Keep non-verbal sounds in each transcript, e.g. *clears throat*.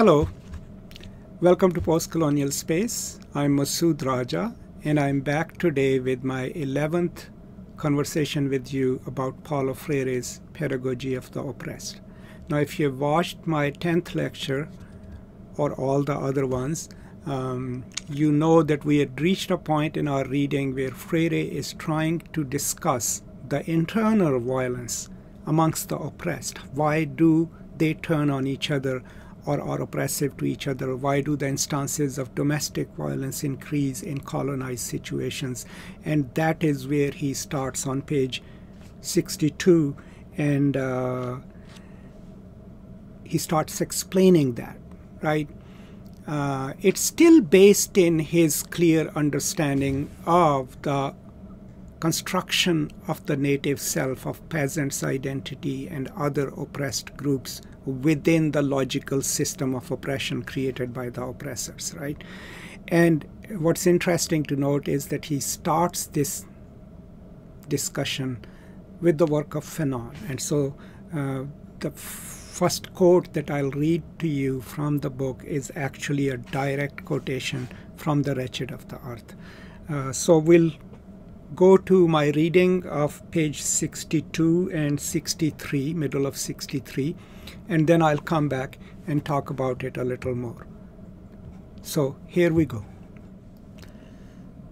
Hello, welcome to Postcolonial Space. I'm Masood Raja, and I'm back today with my 11th conversation with you about Paulo Freire's Pedagogy of the Oppressed. Now, if you've watched my 10th lecture or all the other ones, um, you know that we had reached a point in our reading where Freire is trying to discuss the internal violence amongst the oppressed. Why do they turn on each other? Or are oppressive to each other? Why do the instances of domestic violence increase in colonized situations? And that is where he starts on page 62 and uh, he starts explaining that, right? Uh, it's still based in his clear understanding of the construction of the native self, of peasants' identity, and other oppressed groups within the logical system of oppression created by the oppressors, right? And what's interesting to note is that he starts this discussion with the work of Fanon. And so uh, the first quote that I'll read to you from the book is actually a direct quotation from The Wretched of the Earth. Uh, so we'll go to my reading of page 62 and 63, middle of 63, and then I'll come back and talk about it a little more. So here we go.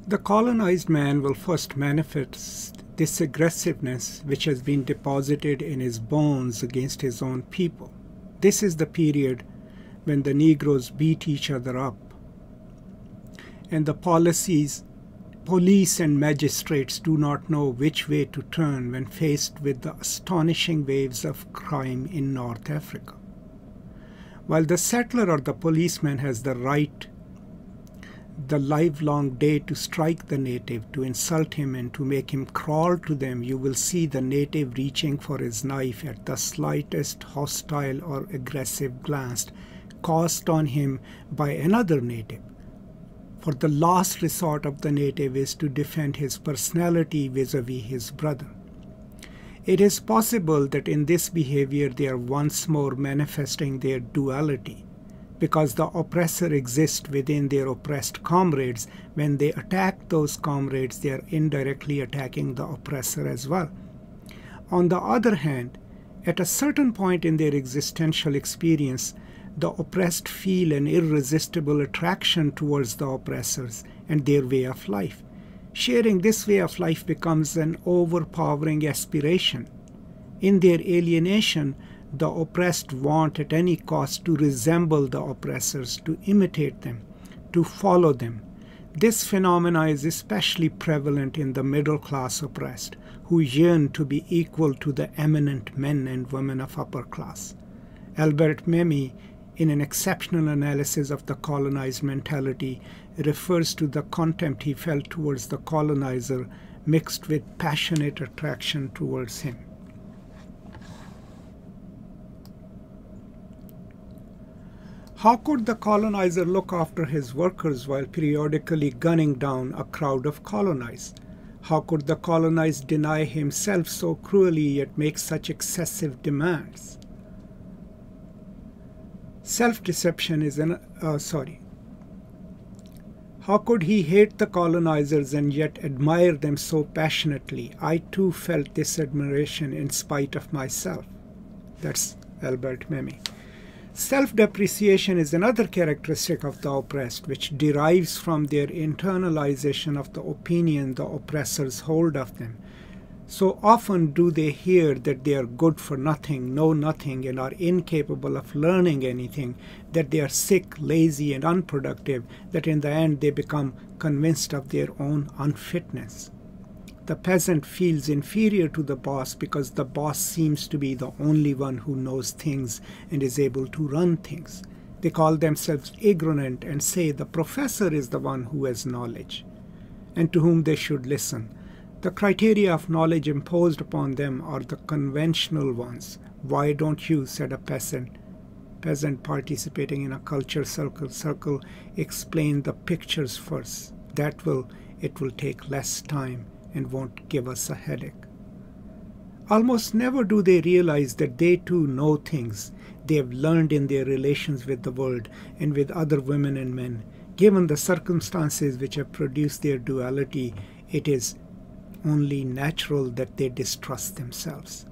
The colonized man will first manifest this aggressiveness which has been deposited in his bones against his own people. This is the period when the Negroes beat each other up. And the policies Police and magistrates do not know which way to turn when faced with the astonishing waves of crime in North Africa. While the settler or the policeman has the right the livelong day to strike the native, to insult him, and to make him crawl to them, you will see the native reaching for his knife at the slightest hostile or aggressive glance cast on him by another native for the last resort of the native is to defend his personality vis-a-vis his brother. It is possible that in this behavior they are once more manifesting their duality, because the oppressor exists within their oppressed comrades. When they attack those comrades, they are indirectly attacking the oppressor as well. On the other hand, at a certain point in their existential experience, the oppressed feel an irresistible attraction towards the oppressors and their way of life. Sharing this way of life becomes an overpowering aspiration. In their alienation, the oppressed want at any cost to resemble the oppressors, to imitate them, to follow them. This phenomena is especially prevalent in the middle class oppressed, who yearn to be equal to the eminent men and women of upper class. Albert Memmi in an exceptional analysis of the colonized mentality, refers to the contempt he felt towards the colonizer mixed with passionate attraction towards him. How could the colonizer look after his workers while periodically gunning down a crowd of colonized? How could the colonized deny himself so cruelly yet make such excessive demands? Self-deception is an, uh, sorry. How could he hate the colonizers and yet admire them so passionately? I too felt this admiration in spite of myself. That's Albert Memmi. Self depreciation is another characteristic of the oppressed, which derives from their internalization of the opinion the oppressors hold of them. So often do they hear that they are good for nothing, know nothing, and are incapable of learning anything, that they are sick, lazy, and unproductive, that in the end they become convinced of their own unfitness. The peasant feels inferior to the boss because the boss seems to be the only one who knows things and is able to run things. They call themselves ignorant and say the professor is the one who has knowledge and to whom they should listen the criteria of knowledge imposed upon them are the conventional ones. Why don't you, said a peasant, peasant participating in a culture circle, circle explain the pictures first. That will, it will take less time and won't give us a headache. almost never do they realize that they too know things they have learned in their relations with the world and with other women and men. Given the circumstances which have produced their duality, it is only natural that they distrust themselves.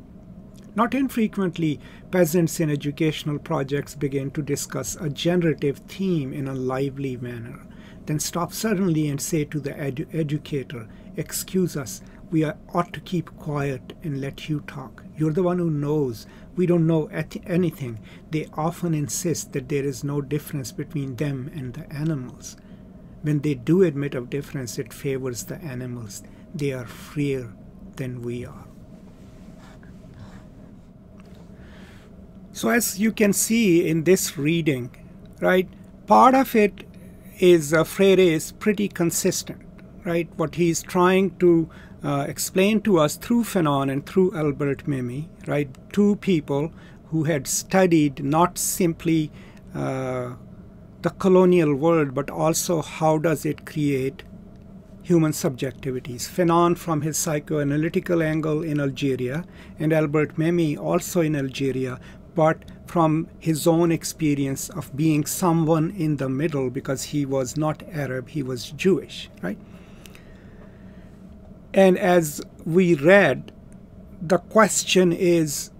Not infrequently, peasants in educational projects begin to discuss a generative theme in a lively manner, then stop suddenly and say to the edu educator, Excuse us, we are, ought to keep quiet and let you talk. You're the one who knows. We don't know anything. They often insist that there is no difference between them and the animals. When they do admit of difference, it favors the animals. They are freer than we are. So as you can see in this reading, right, part of it is uh, Freire is pretty consistent, right? What he's trying to uh, explained to us through Fanon and through Albert Memmi, right? Two people who had studied not simply uh, the colonial world, but also how does it create human subjectivities. Fanon from his psychoanalytical angle in Algeria, and Albert Memmi also in Algeria, but from his own experience of being someone in the middle because he was not Arab, he was Jewish, right? And as we read, the question is,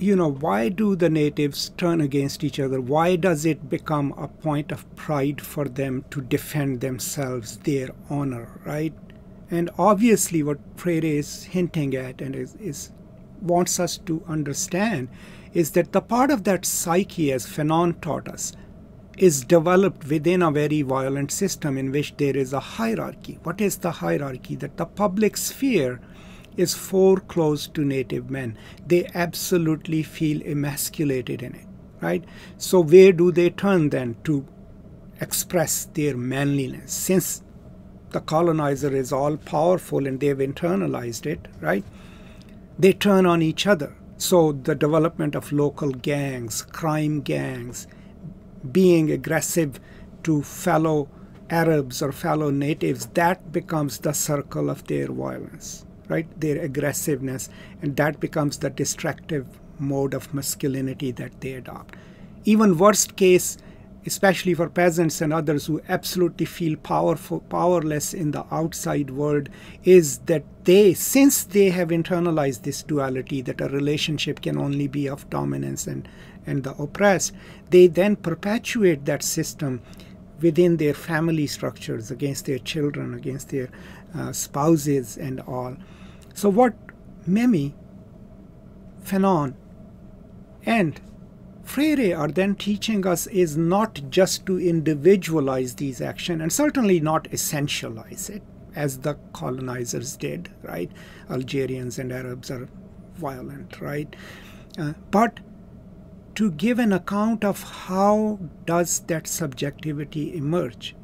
you know, why do the natives turn against each other? Why does it become a point of pride for them to defend themselves, their honor, right? And obviously, what Freire is hinting at and is, is wants us to understand is that the part of that psyche, as Fanon taught us, is developed within a very violent system in which there is a hierarchy. What is the hierarchy? That the public sphere is foreclosed to native men. They absolutely feel emasculated in it, right? So where do they turn then to express their manliness? Since the colonizer is all powerful and they've internalized it, right? They turn on each other. So the development of local gangs, crime gangs, being aggressive to fellow Arabs or fellow natives, that becomes the circle of their violence, right? Their aggressiveness, and that becomes the destructive mode of masculinity that they adopt. Even worst case, especially for peasants and others who absolutely feel powerful, powerless in the outside world, is that they, since they have internalized this duality, that a relationship can only be of dominance and and the oppressed, they then perpetuate that system within their family structures, against their children, against their uh, spouses, and all. So, what Memmi, Fanon, and Freire are then teaching us is not just to individualize these actions and certainly not essentialize it as the colonizers did, right? Algerians and Arabs are violent, right? Uh, but to give an account of how does that subjectivity emerge.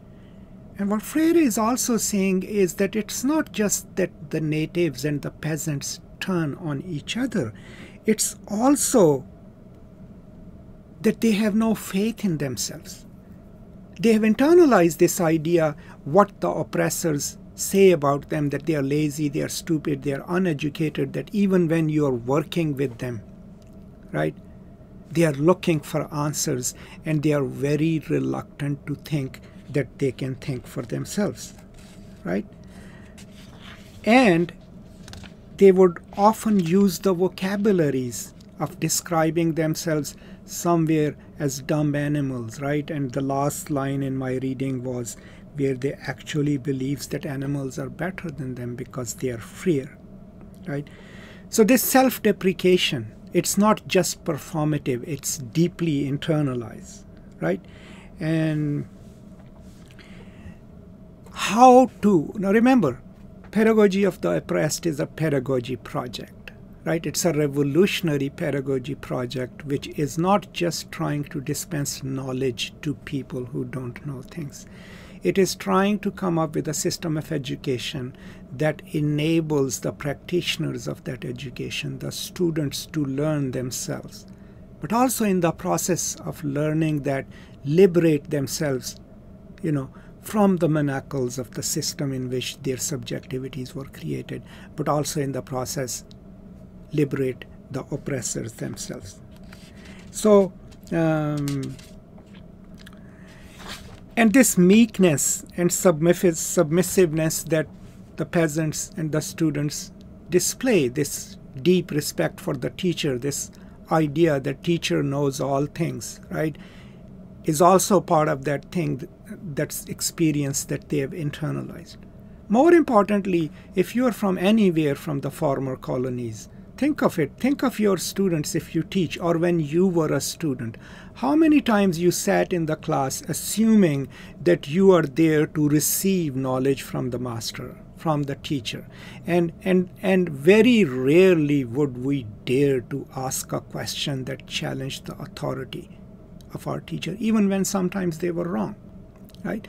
And what Freire is also saying is that it's not just that the natives and the peasants turn on each other, it's also that they have no faith in themselves. They have internalized this idea what the oppressors say about them that they are lazy, they are stupid, they are uneducated, that even when you are working with them, right, they are looking for answers and they are very reluctant to think that they can think for themselves right? And they would often use the vocabularies of describing themselves somewhere as dumb animals right? And the last line in my reading was where they actually believes that animals are better than them because they are freer right? So this self-deprecation it's not just performative, it's deeply internalized, right? And how to, now remember, pedagogy of the oppressed is a pedagogy project, right? It's a revolutionary pedagogy project which is not just trying to dispense knowledge to people who don't know things. It is trying to come up with a system of education that enables the practitioners of that education, the students, to learn themselves, but also in the process of learning that liberate themselves, you know, from the manacles of the system in which their subjectivities were created, but also in the process liberate the oppressors themselves. So, um, and this meekness and submissiveness that the peasants and the students display, this deep respect for the teacher, this idea that teacher knows all things, right, is also part of that thing, that's experience that they have internalized. More importantly, if you are from anywhere from the former colonies, think of it. Think of your students if you teach, or when you were a student. How many times you sat in the class assuming that you are there to receive knowledge from the master, from the teacher, and and and very rarely would we dare to ask a question that challenged the authority of our teacher, even when sometimes they were wrong, right?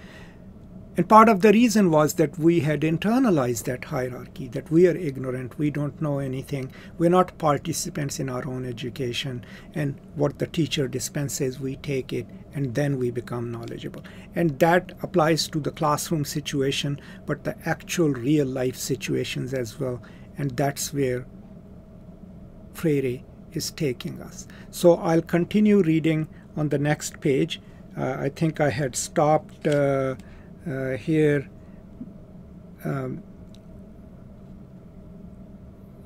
And part of the reason was that we had internalized that hierarchy, that we are ignorant, we don't know anything, we're not participants in our own education, and what the teacher dispenses, we take it, and then we become knowledgeable. And that applies to the classroom situation, but the actual real life situations as well. And that's where Freire is taking us. So I'll continue reading on the next page. Uh, I think I had stopped. Uh, uh, here um,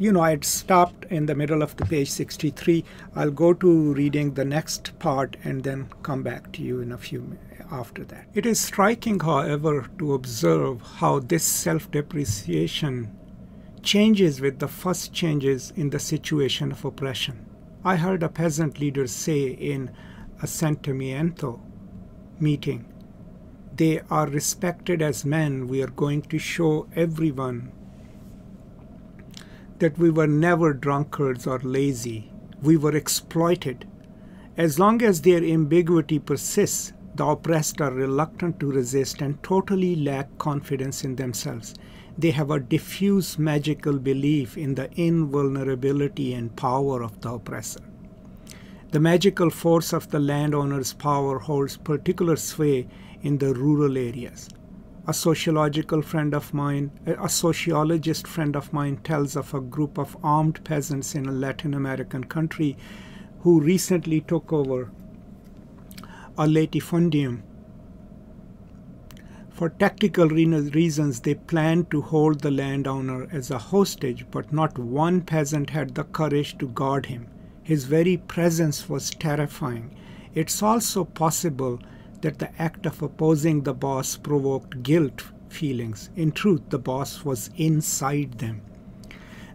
you know, I'd stopped in the middle of the page 63. I'll go to reading the next part and then come back to you in a few after that. It is striking, however, to observe how this self-depreciation changes with the first changes in the situation of oppression. I heard a peasant leader say in asentamiento meeting they are respected as men, we are going to show everyone that we were never drunkards or lazy. We were exploited. As long as their ambiguity persists, the oppressed are reluctant to resist and totally lack confidence in themselves. They have a diffuse magical belief in the invulnerability and power of the oppressor. The magical force of the landowner's power holds particular sway in the rural areas. A sociological friend of mine, a sociologist friend of mine tells of a group of armed peasants in a Latin American country who recently took over a latifundium. For tactical reasons, they planned to hold the landowner as a hostage, but not one peasant had the courage to guard him. His very presence was terrifying. It's also possible that the act of opposing the boss provoked guilt feelings. In truth, the boss was inside them.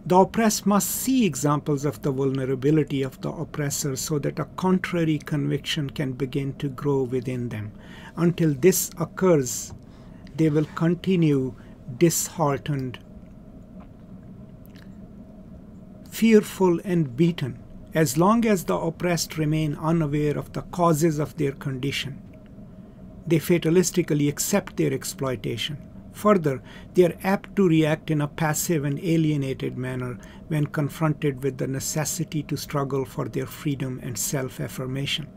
The oppressed must see examples of the vulnerability of the oppressor so that a contrary conviction can begin to grow within them. Until this occurs, they will continue disheartened, fearful, and beaten as long as the oppressed remain unaware of the causes of their condition they fatalistically accept their exploitation. Further, they are apt to react in a passive and alienated manner when confronted with the necessity to struggle for their freedom and self affirmation.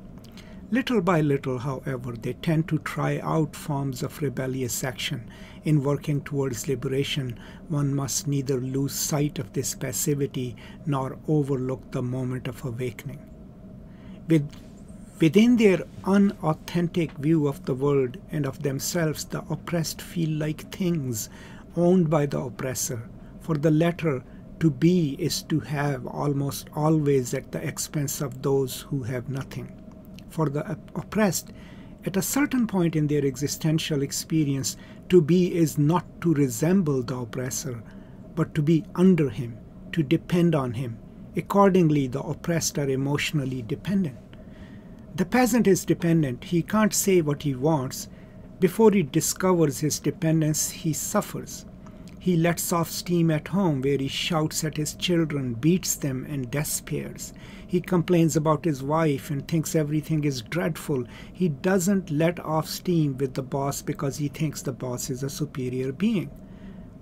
Little by little, however, they tend to try out forms of rebellious action. In working towards liberation, one must neither lose sight of this passivity nor overlook the moment of awakening. With Within their unauthentic view of the world and of themselves, the oppressed feel like things owned by the oppressor. For the latter, to be is to have almost always at the expense of those who have nothing. For the oppressed, at a certain point in their existential experience, to be is not to resemble the oppressor, but to be under him, to depend on him. Accordingly, the oppressed are emotionally dependent. The peasant is dependent. He can't say what he wants. Before he discovers his dependence, he suffers. He lets off steam at home where he shouts at his children, beats them, and despairs. He complains about his wife and thinks everything is dreadful. He doesn't let off steam with the boss because he thinks the boss is a superior being.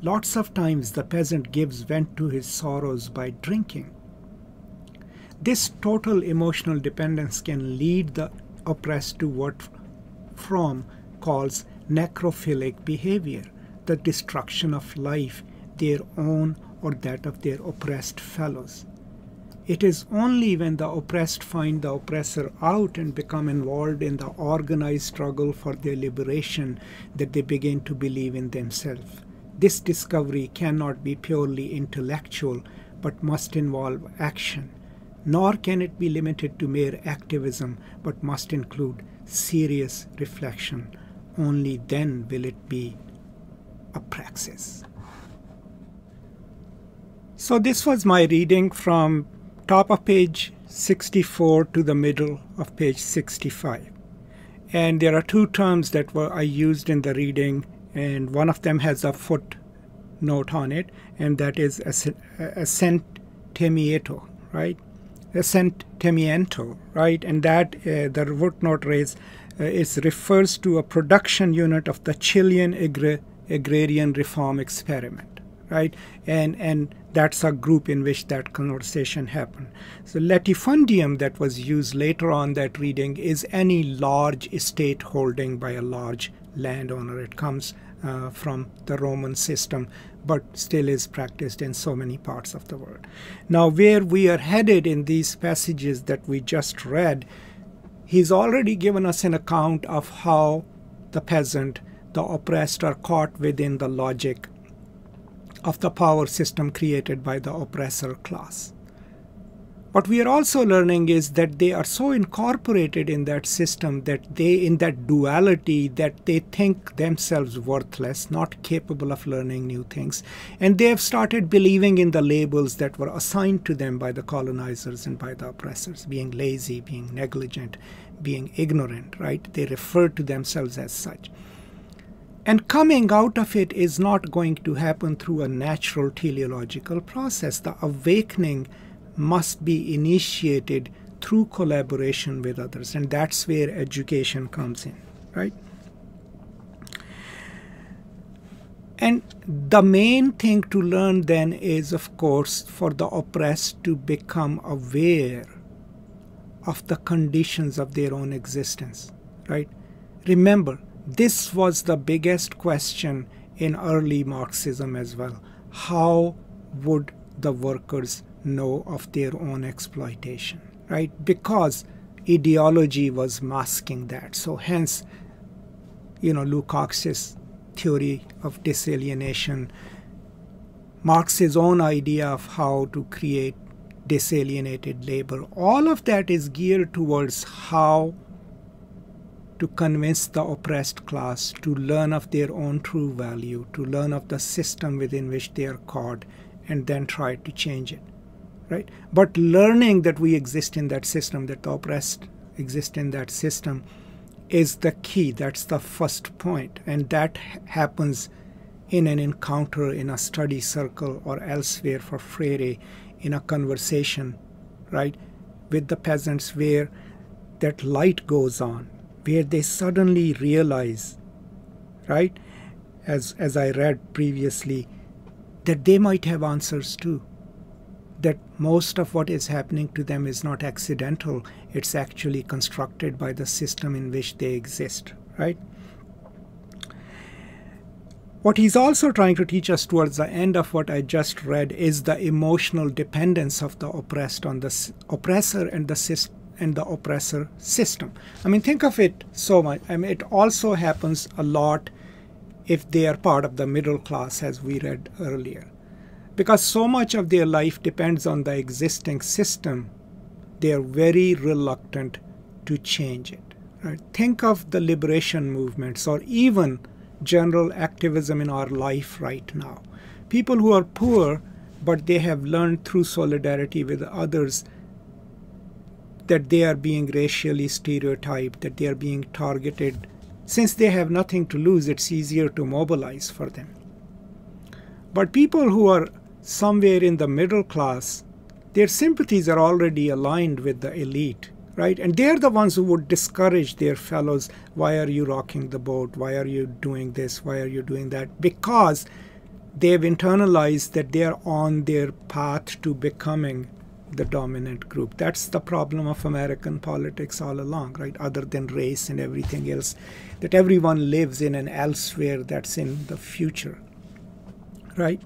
Lots of times the peasant gives vent to his sorrows by drinking. This total emotional dependence can lead the oppressed to what Fromm calls necrophilic behavior, the destruction of life, their own or that of their oppressed fellows. It is only when the oppressed find the oppressor out and become involved in the organized struggle for their liberation that they begin to believe in themselves. This discovery cannot be purely intellectual, but must involve action. Nor can it be limited to mere activism, but must include serious reflection. Only then will it be praxis. So, this was my reading from top of page 64 to the middle of page 65. And there are two terms that were I used in the reading, and one of them has a footnote on it, and that is asentamiento, right? Asentamiento, right? And that uh, the footnote reads, uh, it refers to a production unit of the Chilean agri agrarian reform experiment, right? And and that's a group in which that conversation happened. So latifundium that was used later on that reading is any large estate holding by a large landowner. It comes uh, from the Roman system, but still is practiced in so many parts of the world. Now, where we are headed in these passages that we just read, he's already given us an account of how the peasant, the oppressed, are caught within the logic of the power system created by the oppressor class. What we are also learning is that they are so incorporated in that system that they, in that duality, that they think themselves worthless, not capable of learning new things. And they have started believing in the labels that were assigned to them by the colonizers and by the oppressors, being lazy, being negligent, being ignorant, right? They refer to themselves as such. And coming out of it is not going to happen through a natural teleological process. The awakening must be initiated through collaboration with others, and that's where education comes in, right? And the main thing to learn then is, of course, for the oppressed to become aware of the conditions of their own existence, right? Remember, this was the biggest question in early Marxism as well. How would the workers know of their own exploitation, right? Because ideology was masking that. So hence, you know, Lukács's theory of disalienation, Marx's own idea of how to create disalienated labor, all of that is geared towards how to convince the oppressed class to learn of their own true value, to learn of the system within which they are caught, and then try to change it. Right? But learning that we exist in that system, that the oppressed exist in that system, is the key. That's the first point. And that happens in an encounter in a study circle or elsewhere for Freire in a conversation, right, with the peasants where that light goes on where they suddenly realize, right, as, as I read previously, that they might have answers too. That most of what is happening to them is not accidental, it's actually constructed by the system in which they exist, right? What he's also trying to teach us towards the end of what I just read is the emotional dependence of the oppressed on the oppressor and the system and the oppressor system. I mean, think of it so much. I mean, it also happens a lot if they are part of the middle class, as we read earlier. Because so much of their life depends on the existing system, they are very reluctant to change it. Right? Think of the liberation movements or even general activism in our life right now. People who are poor, but they have learned through solidarity with others that they are being racially stereotyped, that they are being targeted. Since they have nothing to lose, it's easier to mobilize for them. But people who are somewhere in the middle class, their sympathies are already aligned with the elite, right? And they're the ones who would discourage their fellows why are you rocking the boat? Why are you doing this? Why are you doing that? Because they've internalized that they're on their path to becoming the dominant group. That's the problem of American politics all along, right? Other than race and everything else, that everyone lives in an elsewhere that's in the future, right?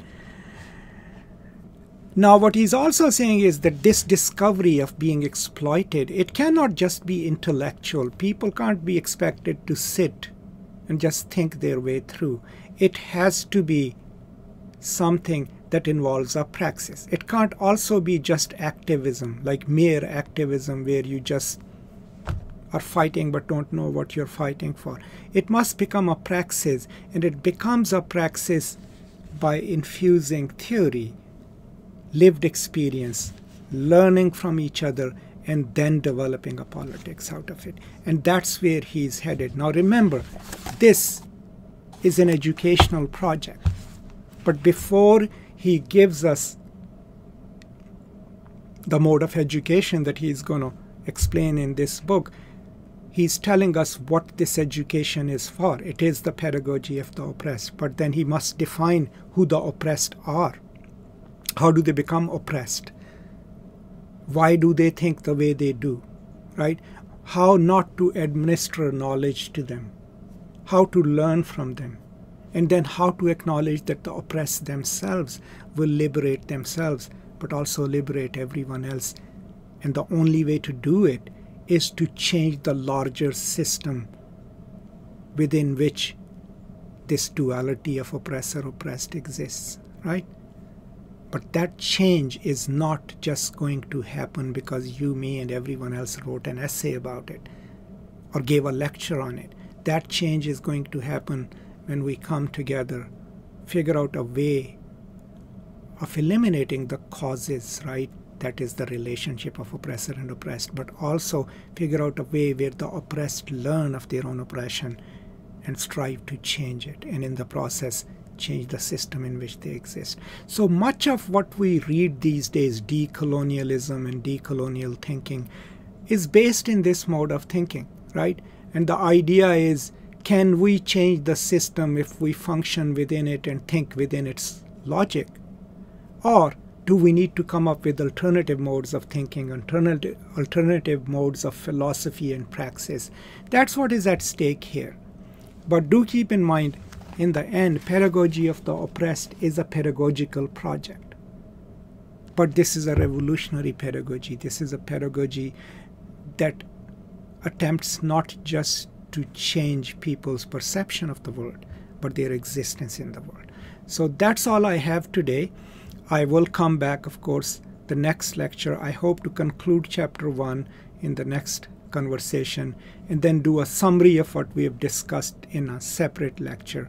Now, what he's also saying is that this discovery of being exploited, it cannot just be intellectual. People can't be expected to sit and just think their way through. It has to be something that involves a praxis. It can't also be just activism, like mere activism, where you just are fighting but don't know what you're fighting for. It must become a praxis, and it becomes a praxis by infusing theory lived experience, learning from each other, and then developing a politics out of it. And that's where he's headed. Now remember, this is an educational project. But before he gives us the mode of education that he's going to explain in this book, he's telling us what this education is for. It is the pedagogy of the oppressed, but then he must define who the oppressed are. How do they become oppressed? Why do they think the way they do? Right? How not to administer knowledge to them, how to learn from them, and then how to acknowledge that the oppressed themselves will liberate themselves, but also liberate everyone else. And the only way to do it is to change the larger system within which this duality of oppressor oppressed exists, right? But that change is not just going to happen because you, me, and everyone else wrote an essay about it or gave a lecture on it. That change is going to happen when we come together, figure out a way of eliminating the causes, right? That is the relationship of oppressor and oppressed, but also figure out a way where the oppressed learn of their own oppression and strive to change it. And in the process, change the system in which they exist. So much of what we read these days, decolonialism and decolonial thinking, is based in this mode of thinking, right? And the idea is can we change the system if we function within it and think within its logic? Or do we need to come up with alternative modes of thinking, alternative, alternative modes of philosophy and praxis? That's what is at stake here. But do keep in mind, in the end, pedagogy of the oppressed is a pedagogical project. But this is a revolutionary pedagogy. This is a pedagogy that attempts not just to change people's perception of the world, but their existence in the world. So that's all I have today. I will come back, of course, the next lecture. I hope to conclude chapter one in the next conversation and then do a summary of what we have discussed in a separate lecture.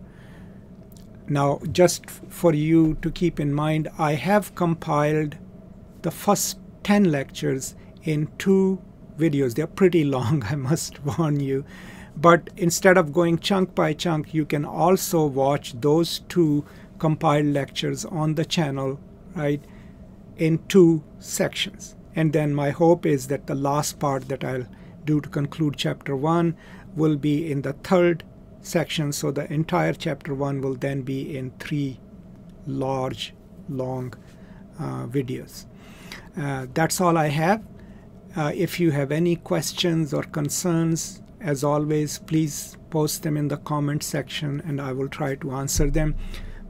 Now, just for you to keep in mind, I have compiled the first 10 lectures in two videos. They're pretty *laughs* long, I must warn you. But instead of going chunk by chunk, you can also watch those two compiled lectures on the channel, right, in two sections. And then my hope is that the last part that I'll do to conclude chapter one will be in the third section. So the entire chapter one will then be in three large, long uh, videos. Uh, that's all I have. Uh, if you have any questions or concerns, as always, please post them in the comment section and I will try to answer them.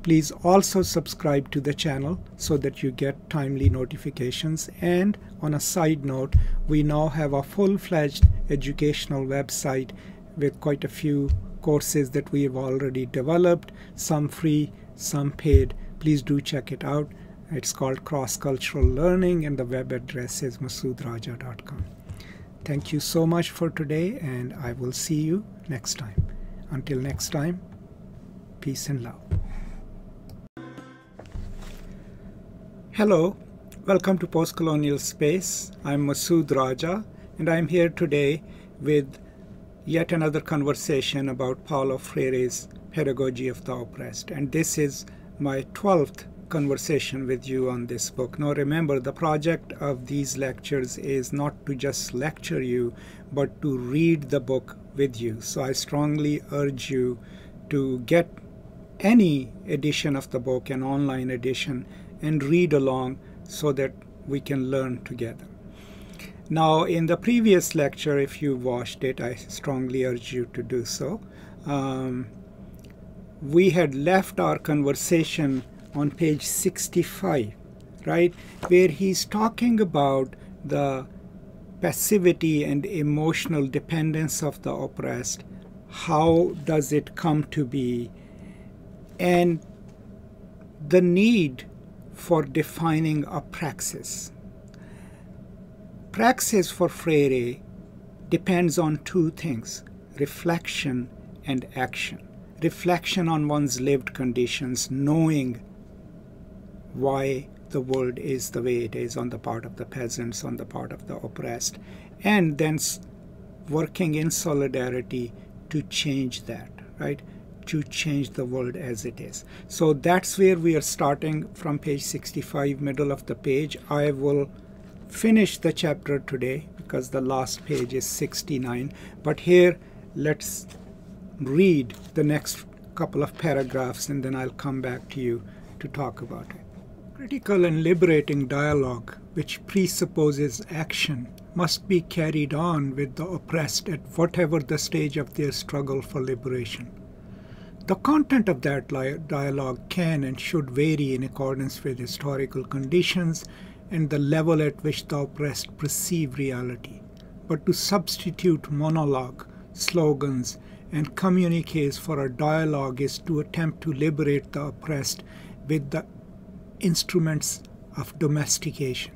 Please also subscribe to the channel so that you get timely notifications. And on a side note, we now have a full-fledged educational website with quite a few courses that we have already developed, some free, some paid. Please do check it out. It's called Cross Cultural Learning, and the web address is masoodraja.com. Thank you so much for today, and I will see you next time. Until next time, peace and love. Hello, welcome to Postcolonial Space. I'm Masood Raja, and I'm here today with yet another conversation about Paulo Freire's Pedagogy of the Oppressed. And this is my 12th conversation with you on this book. Now remember, the project of these lectures is not to just lecture you, but to read the book with you. So I strongly urge you to get any edition of the book, an online edition, and read along so that we can learn together. Now, in the previous lecture, if you watched it, I strongly urge you to do so. Um, we had left our conversation on page 65, right? Where he's talking about the passivity and emotional dependence of the oppressed. How does it come to be? And the need for defining a praxis. Praxis for Freire depends on two things reflection and action. Reflection on one's lived conditions, knowing why the world is the way it is on the part of the peasants, on the part of the oppressed, and then working in solidarity to change that, right? To change the world as it is. So that's where we are starting from page 65, middle of the page. I will finish the chapter today because the last page is 69. But here, let's read the next couple of paragraphs and then I'll come back to you to talk about it. Critical and liberating dialogue, which presupposes action, must be carried on with the oppressed at whatever the stage of their struggle for liberation. The content of that dialogue can and should vary in accordance with historical conditions and the level at which the oppressed perceive reality. But to substitute monologue, slogans, and communiques for a dialogue is to attempt to liberate the oppressed with the instruments of domestication.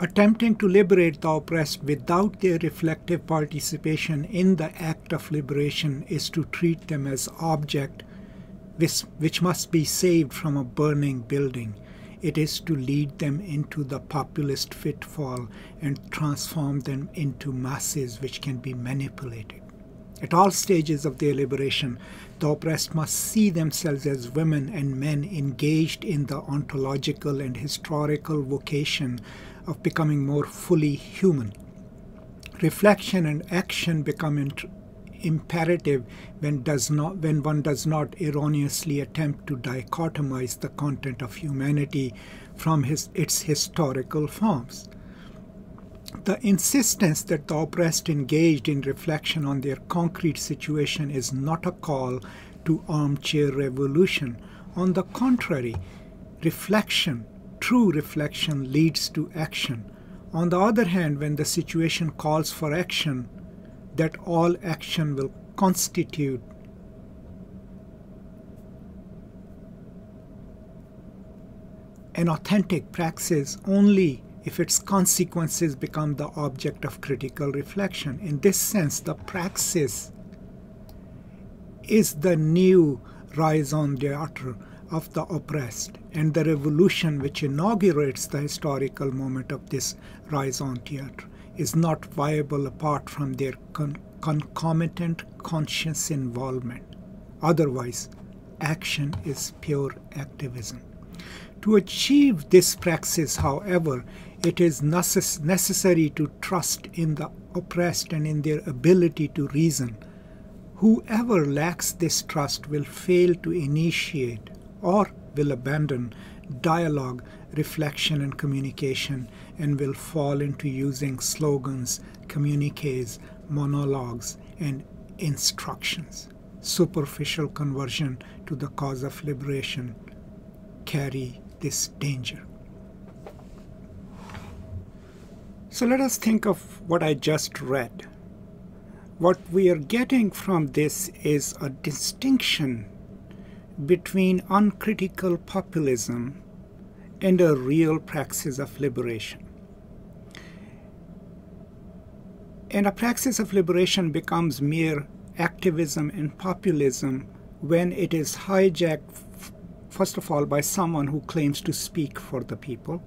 Attempting to liberate the oppressed without their reflective participation in the act of liberation is to treat them as object which, must be saved from a burning building. It is to lead them into the populist pitfall and transform them into masses which can be manipulated. At all stages of their liberation, the oppressed must see themselves as women and men engaged in the ontological and historical vocation of becoming more fully human. Reflection and action become imperative when, does not, when one does not erroneously attempt to dichotomize the content of humanity from his, its historical forms. The insistence that the oppressed engaged in reflection on their concrete situation is not a call to armchair revolution. On the contrary, reflection, true reflection, leads to action. On the other hand, when the situation calls for action, that all action will constitute an authentic praxis only if its consequences become the object of critical reflection. In this sense, the praxis is the new raison d'etre of the oppressed and the revolution which inaugurates the historical moment of this raison d'etre is not viable apart from their con- concomitant conscious involvement. Otherwise, action is pure activism. To achieve this praxis, however, it is necess- necessary to trust in the oppressed and in their ability to reason. Whoever lacks this trust will fail to initiate or will abandon dialogue, reflection, and communication and will fall into using slogans, communiques, monologues, and instructions. Superficial conversion to the cause of liberation carry this danger. So let us think of what I just read. What we are getting from this is a distinction between uncritical populism and a real praxis of liberation. And a praxis of liberation becomes mere activism and populism when it is hijacked, first of all, by someone who claims to speak for the people,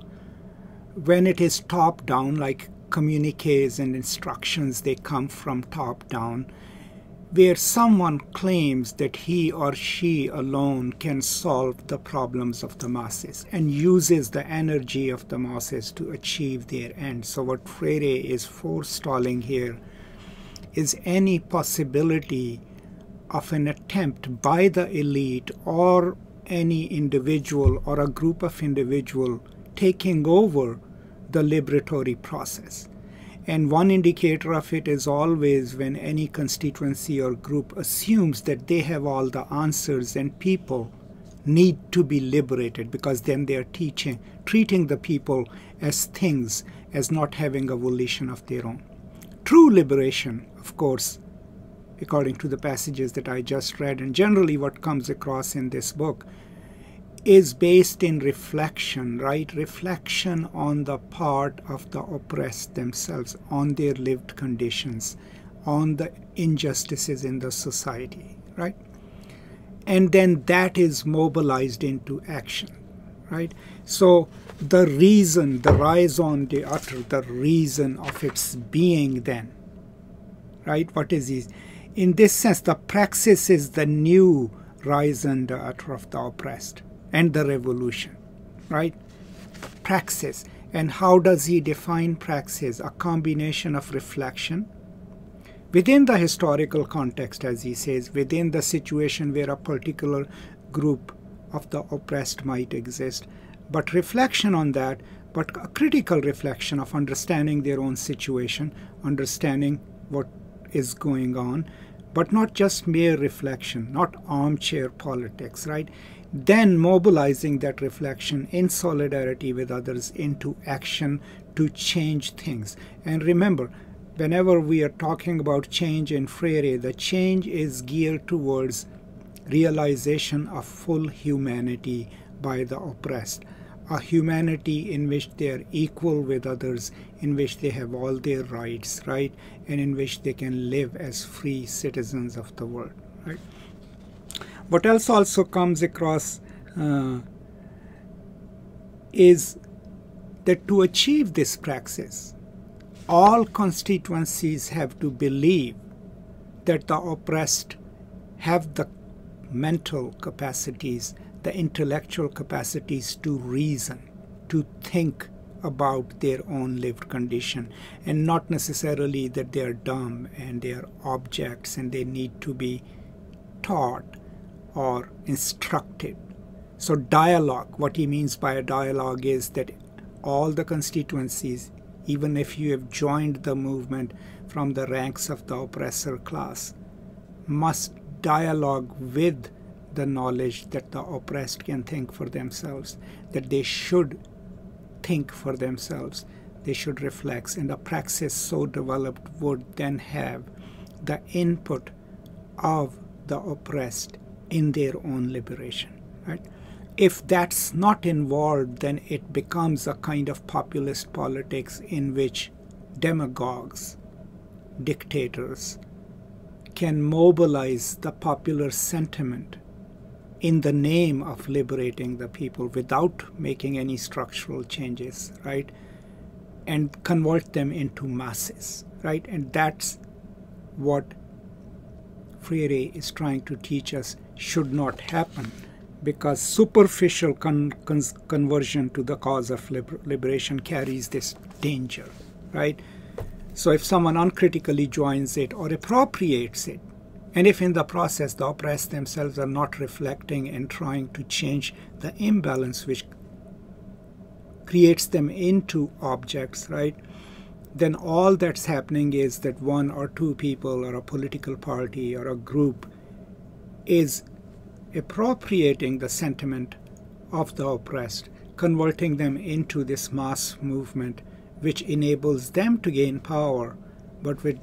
when it is top down, like communiques and instructions, they come from top down, where someone claims that he or she alone can solve the problems of the masses and uses the energy of the masses to achieve their end. So, what Freire is forestalling here is any possibility of an attempt by the elite or any individual or a group of individual taking over the liberatory process. And one indicator of it is always when any constituency or group assumes that they have all the answers and people need to be liberated because then they are teaching, treating the people as things, as not having a volition of their own. True liberation, of course, according to the passages that I just read, and generally what comes across in this book, is based in reflection, right? Reflection on the part of the oppressed themselves, on their lived conditions, on the injustices in the society, right? And then that is mobilized into action, right? So the reason, the raison d'etre, the reason of its being then, right? What is it? In this sense, the praxis is the new raison d'etre of the oppressed and the revolution, right? Praxis. And how does he define praxis? A combination of reflection within the historical context, as he says, within the situation where a particular group of the oppressed might exist, but reflection on that, but a critical reflection of understanding their own situation, understanding what is going on, but not just mere reflection, not armchair politics, right? Then mobilizing that reflection in solidarity with others into action to change things. And remember, whenever we are talking about change in Freire, the change is geared towards realization of full humanity by the oppressed. A humanity in which they are equal with others, in which they have all their rights, right? And in which they can live as free citizens of the world, right? What else also comes across uh, is that to achieve this praxis, all constituencies have to believe that the oppressed have the mental capacities, the intellectual capacities to reason, to think about their own lived condition, and not necessarily that they are dumb and they are objects and they need to be taught or instructed. So, dialogue, what he means by a dialogue is that all the constituencies, even if you have joined the movement from the ranks of the oppressor class, must dialogue with the knowledge that the oppressed can think for themselves, that they should think for themselves, they should reflect, and a praxis so developed would then have the input of the oppressed in their own liberation. Right? If that's not involved, then it becomes a kind of populist politics in which demagogues, dictators, can mobilize the popular sentiment in the name of liberating the people without making any structural changes, right? And convert them into masses, right? And that's what Freire is trying to teach us should not happen because superficial con con conversion to the cause of liber liberation carries this danger, right? So if someone uncritically joins it or appropriates it, and if in the process the oppressed themselves are not reflecting and trying to change the imbalance which creates them into objects, right? Then all that's happening is that one or two people or a political party or a group is appropriating the sentiment of the oppressed, converting them into this mass movement which enables them to gain power, but which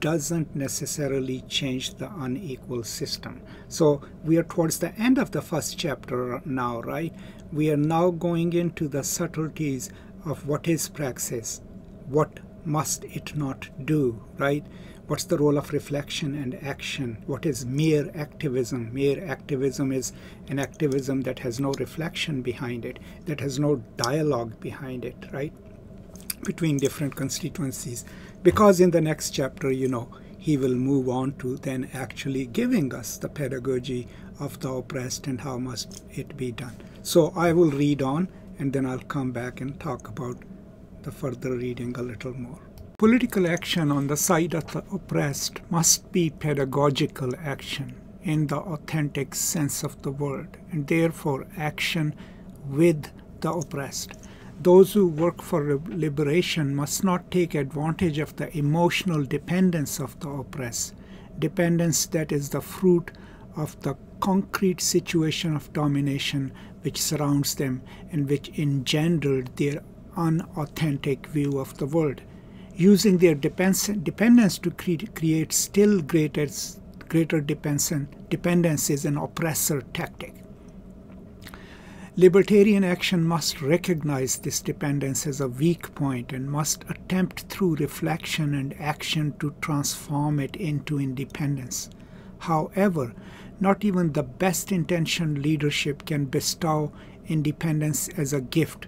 doesn't necessarily change the unequal system. So we are towards the end of the first chapter now, right? We are now going into the subtleties of what is praxis, what must it not do, right? What's the role of reflection and action? What is mere activism? Mere activism is an activism that has no reflection behind it, that has no dialogue behind it, right? Between different constituencies. Because in the next chapter, you know, he will move on to then actually giving us the pedagogy of the oppressed and how must it be done. So I will read on and then I'll come back and talk about the further reading a little more. Political action on the side of the oppressed must be pedagogical action in the authentic sense of the word, and therefore action with the oppressed. Those who work for liberation must not take advantage of the emotional dependence of the oppressed, dependence that is the fruit of the concrete situation of domination which surrounds them and which engendered their unauthentic view of the world, using their dependence to create still greater, greater dependence is an oppressor tactic. Libertarian action must recognize this dependence as a weak point and must attempt through reflection and action to transform it into independence. However, not even the best intentioned leadership can bestow independence as a gift.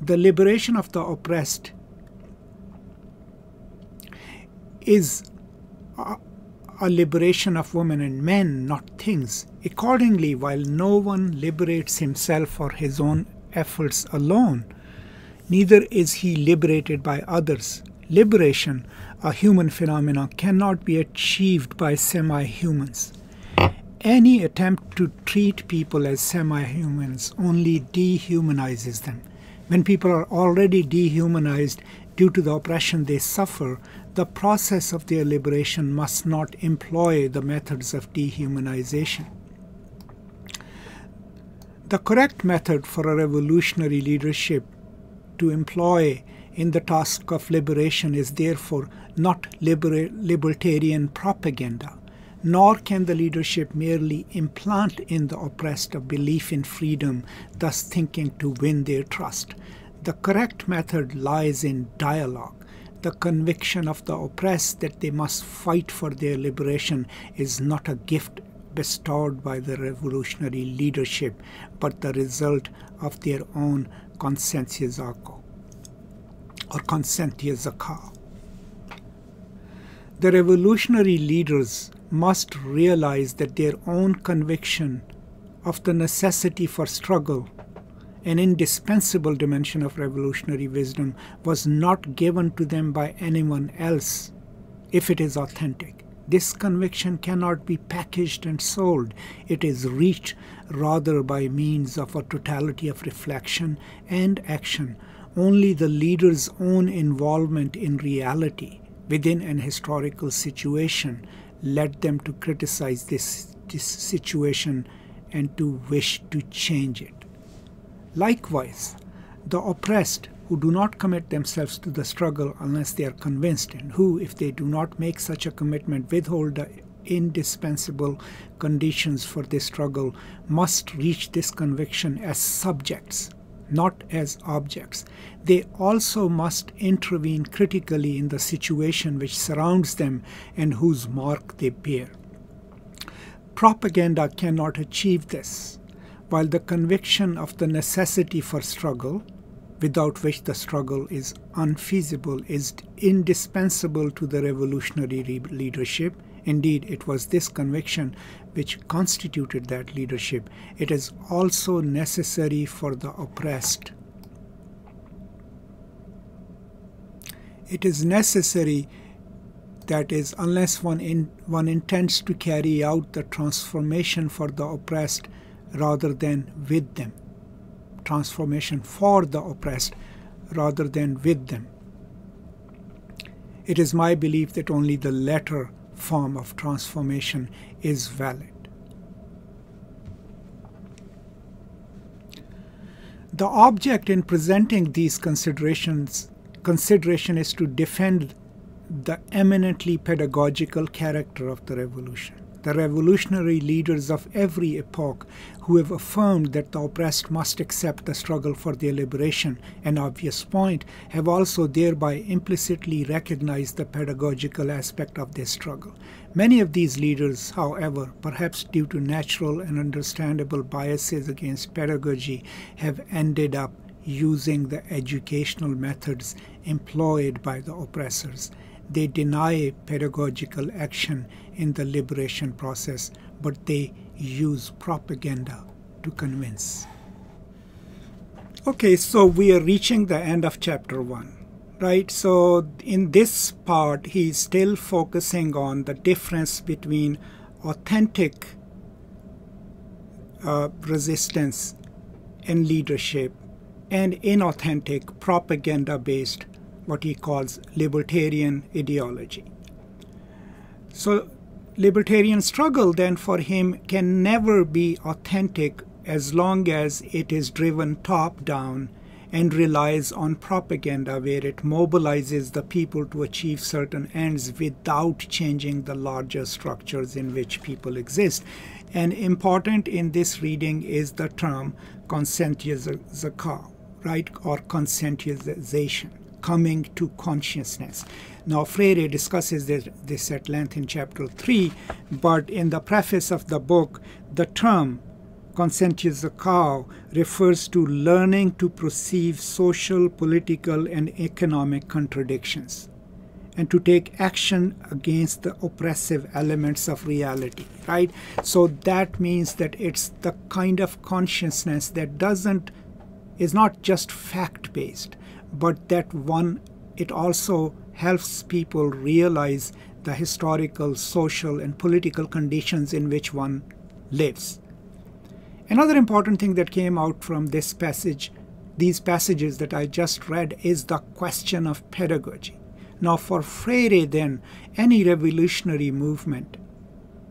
The liberation of the oppressed is a, a liberation of women and men, not things. Accordingly, while no one liberates himself for his own efforts alone, neither is he liberated by others. Liberation, a human phenomenon, cannot be achieved by semi humans. Any attempt to treat people as semi humans only dehumanizes them. When people are already dehumanized due to the oppression they suffer, the process of their liberation must not employ the methods of dehumanization. The correct method for a revolutionary leadership to employ in the task of liberation is therefore not liber- libertarian propaganda, nor can the leadership merely implant in the oppressed a belief in freedom, thus thinking to win their trust. The correct method lies in dialogue. The conviction of the oppressed that they must fight for their liberation is not a gift bestowed by the revolutionary leadership, but the result of their own conscientiousako or conscientiousaka. The revolutionary leaders must realize that their own conviction of the necessity for struggle, an indispensable dimension of revolutionary wisdom, was not given to them by anyone else if it is authentic. This conviction cannot be packaged and sold. It is reached rather by means of a totality of reflection and action. Only the leader's own involvement in reality within an historical situation led them to criticize this, this situation and to wish to change it. Likewise, the oppressed who do not commit themselves to the struggle unless they are convinced, and who, if they do not make such a commitment, withhold the indispensable conditions for this struggle, must reach this conviction as subjects, not as objects. They also must intervene critically in the situation which surrounds them and whose mark they bear. Propaganda cannot achieve this, while the conviction of the necessity for struggle without which the struggle is unfeasible, is indispensable to the revolutionary leadership. Indeed, it was this conviction which constituted that leadership. It is also necessary for the oppressed. It is necessary, that is, unless one, in, one intends to carry out the transformation for the oppressed rather than with them transformation for the oppressed rather than with them. It is my belief that only the latter form of transformation is valid. The object in presenting these considerations consideration is to defend the eminently pedagogical character of the revolution the revolutionary leaders of every epoch who have affirmed that the oppressed must accept the struggle for their liberation, an obvious point, have also thereby implicitly recognized the pedagogical aspect of their struggle. Many of these leaders, however, perhaps due to natural and understandable biases against pedagogy, have ended up using the educational methods employed by the oppressors. They deny pedagogical action in the liberation process, but they use propaganda to convince. Okay, so we are reaching the end of chapter 1, right? So in this part, he's still focusing on the difference between authentic uh, resistance and leadership and inauthentic propaganda based what he calls libertarian ideology. So libertarian struggle, then, for him can never be authentic as long as it is driven top down and relies on propaganda where it mobilizes the people to achieve certain ends without changing the larger structures in which people exist. And important in this reading is the term conscientization, right, or conscientization, coming to consciousness. Now, Freire discusses this, this at length in chapter 3, but in the preface of the book, the term conscientization refers to learning to perceive social, political, and economic contradictions and to take action against the oppressive elements of reality, right? So that means that it's the kind of consciousness that doesn't, is not just fact based, but that one, it also helps people realize the historical, social, and political conditions in which one lives. Another important thing that came out from this passage, these passages that I just read, is the question of pedagogy. Now, for Freire, then, any revolutionary movement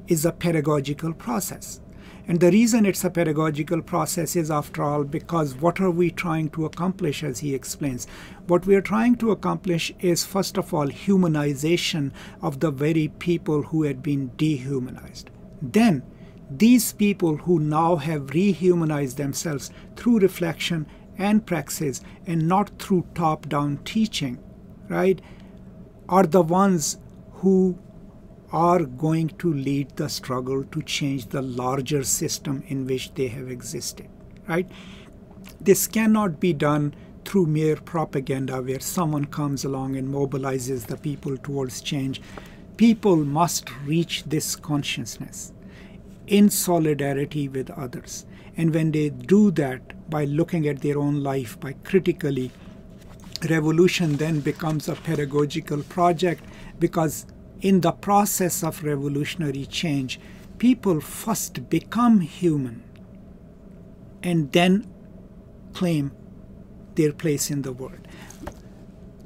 is a pedagogical process. And the reason it's a pedagogical process is, after all, because what are we trying to accomplish, as he explains? What we are trying to accomplish is, first of all, humanization of the very people who had been dehumanized. Then, these people who now have rehumanized themselves through reflection and praxis and not through top down teaching, right, are the ones who are going to lead the struggle to change the larger system in which they have existed, right? This cannot be done through mere propaganda where someone comes along and mobilizes the people towards change. People must reach this consciousness in solidarity with others. And when they do that by looking at their own life, by critically, revolution then becomes a pedagogical project because in the process of revolutionary change, people first become human and then claim their place in the world.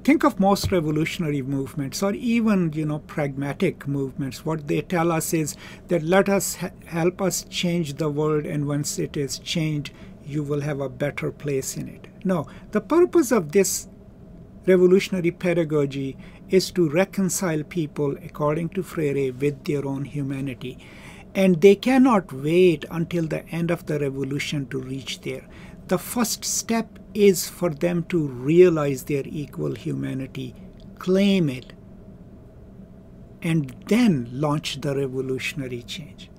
Think of most revolutionary movements or even you know pragmatic movements. What they tell us is that let us help us change the world and once it is changed you will have a better place in it. No the purpose of this revolutionary pedagogy is to reconcile people according to freire with their own humanity and they cannot wait until the end of the revolution to reach there the first step is for them to realize their equal humanity, claim it, and then launch the revolutionary change.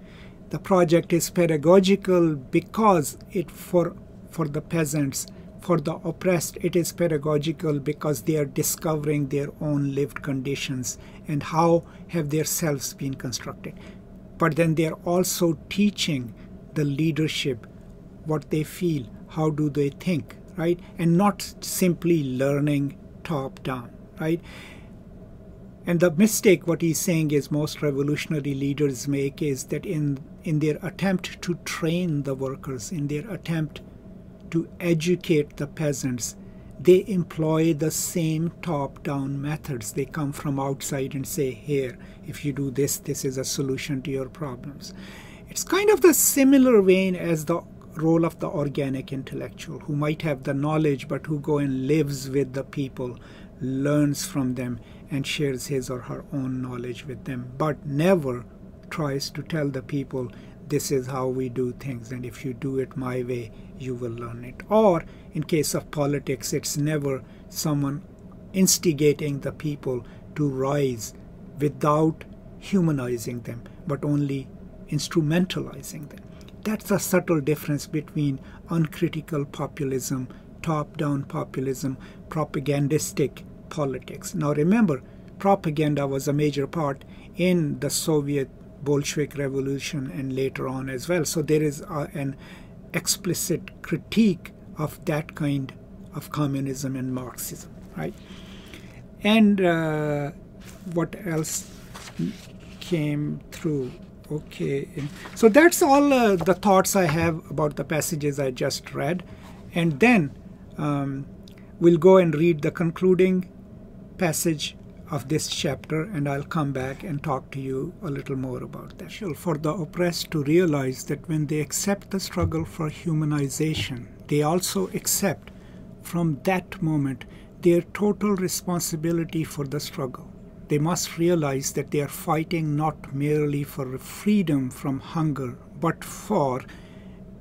The project is pedagogical because it for for the peasants, for the oppressed, it is pedagogical because they are discovering their own lived conditions and how have their selves been constructed. But then they are also teaching the leadership what they feel, how do they think, right? And not simply learning top down, right? And the mistake, what he's saying is most revolutionary leaders make is that in, in their attempt to train the workers, in their attempt to educate the peasants, they employ the same top down methods. They come from outside and say, Here, if you do this, this is a solution to your problems. It's kind of the similar vein as the role of the organic intellectual who might have the knowledge but who go and lives with the people learns from them and shares his or her own knowledge with them but never tries to tell the people this is how we do things and if you do it my way you will learn it or in case of politics it's never someone instigating the people to rise without humanizing them but only instrumentalizing them that's a subtle difference between uncritical populism, top down populism, propagandistic politics. Now remember, propaganda was a major part in the Soviet Bolshevik Revolution and later on as well. So there is a, an explicit critique of that kind of communism and Marxism, right? And uh, what else came through? Okay, so that's all uh, the thoughts I have about the passages I just read. And then um, we'll go and read the concluding passage of this chapter, and I'll come back and talk to you a little more about that. For the oppressed to realize that when they accept the struggle for humanization, they also accept from that moment their total responsibility for the struggle. They must realize that they are fighting not merely for freedom from hunger, but for,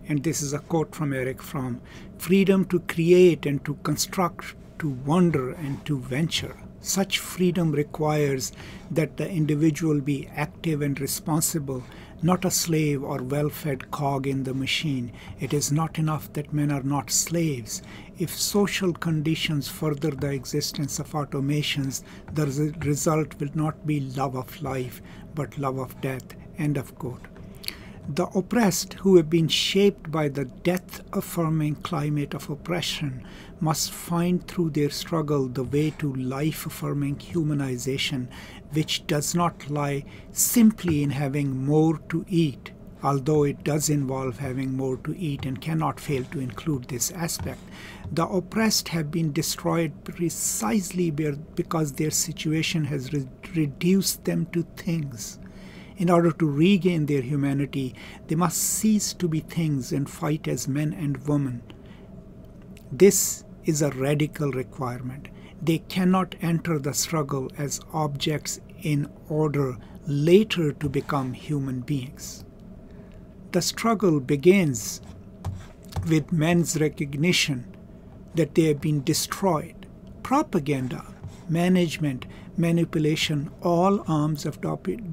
and this is a quote from Erich Fromm freedom to create and to construct, to wonder and to venture. Such freedom requires that the individual be active and responsible, not a slave or well fed cog in the machine. It is not enough that men are not slaves. If social conditions further the existence of automations, the result will not be love of life, but love of death. End of quote. The oppressed, who have been shaped by the death affirming climate of oppression, must find through their struggle the way to life affirming humanization, which does not lie simply in having more to eat, although it does involve having more to eat and cannot fail to include this aspect. The oppressed have been destroyed precisely because their situation has re- reduced them to things in order to regain their humanity, they must cease to be things and fight as men and women. This is a radical requirement. They cannot enter the struggle as objects in order later to become human beings. The struggle begins with men's recognition that they have been destroyed. Propaganda, management, manipulation, all arms of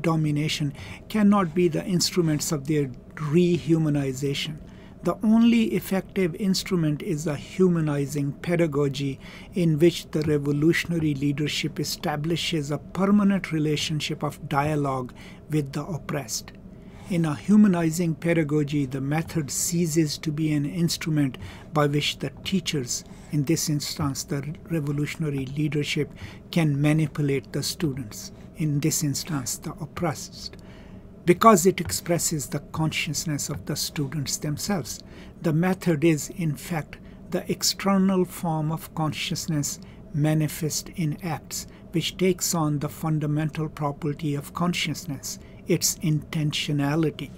domination cannot be the instruments of their rehumanization. The only effective instrument is a humanizing pedagogy in which the revolutionary leadership establishes a permanent relationship of dialogue with the oppressed. In a humanizing pedagogy, the method ceases to be an instrument by which the teachers in this instance, the revolutionary leadership can manipulate the students, in this instance, the oppressed, because it expresses the consciousness of the students themselves. The method is, in fact, the external form of consciousness manifest in acts, which takes on the fundamental property of consciousness, its intentionality.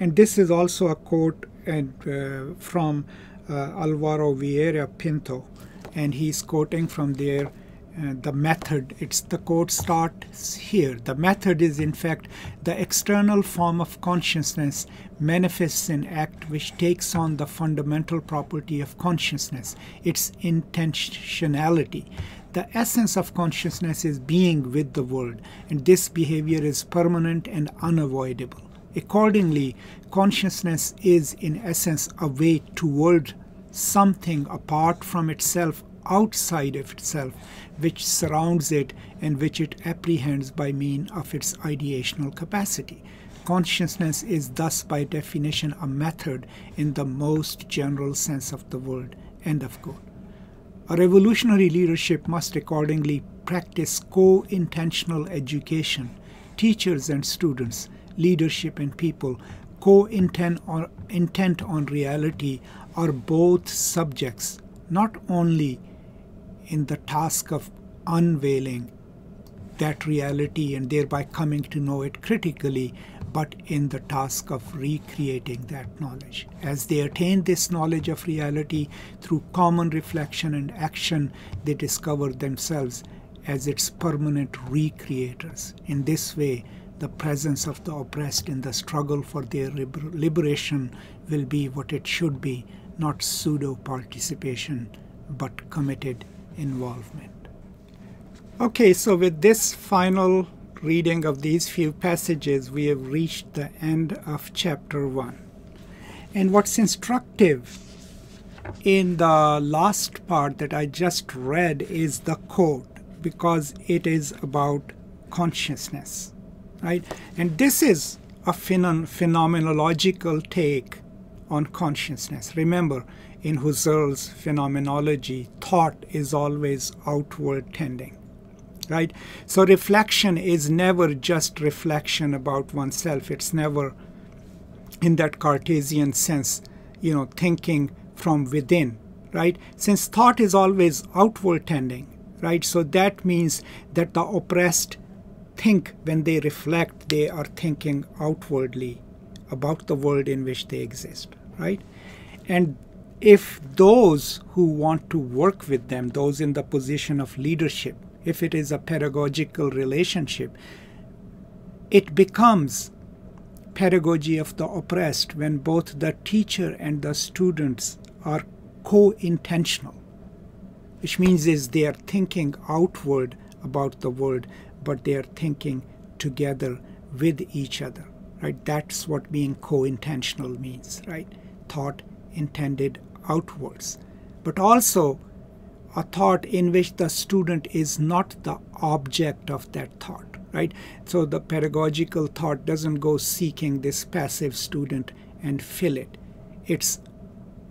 And this is also a quote and uh, from uh, Alvaro Vieira Pinto, and he's quoting from there uh, the method. It's the quote starts here. The method is in fact the external form of consciousness manifests an act which takes on the fundamental property of consciousness, its intentionality. The essence of consciousness is being with the world, and this behavior is permanent and unavoidable. Accordingly, consciousness is in essence a way toward something apart from itself, outside of itself, which surrounds it and which it apprehends by means of its ideational capacity. Consciousness is thus, by definition, a method in the most general sense of the word. End of quote. A revolutionary leadership must accordingly practice co intentional education, teachers and students leadership and people, on, intent on reality are both subjects, not only in the task of unveiling that reality and thereby coming to know it critically, but in the task of recreating that knowledge. As they attain this knowledge of reality through common reflection and action, they discover themselves as its permanent recreators. In this way, the presence of the oppressed in the struggle for their liberation will be what it should be, not pseudo participation, but committed involvement. Okay, so with this final reading of these few passages, we have reached the end of chapter 1. And what's instructive in the last part that I just read is the quote, because it is about consciousness right? And this is a phenom- phenomenological take on consciousness. Remember, in Husserl's phenomenology, thought is always outward tending. Right? So reflection is never just reflection about oneself. It's never in that Cartesian sense, you know, thinking from within. right? Since thought is always outward tending, right? So that means that the oppressed think when they reflect, they are thinking outwardly about the world in which they exist, right? And if those who want to work with them, those in the position of leadership, if it is a pedagogical relationship, it becomes pedagogy of the oppressed when both the teacher and the students are co-intentional which means is they are thinking outward about the world but they are thinking together with each other right? That's what being co-intentional means right? Thought intended outwards. But also a thought in which the student is not the object of that thought right? So the pedagogical thought doesn't go seeking this passive student and fill it. It's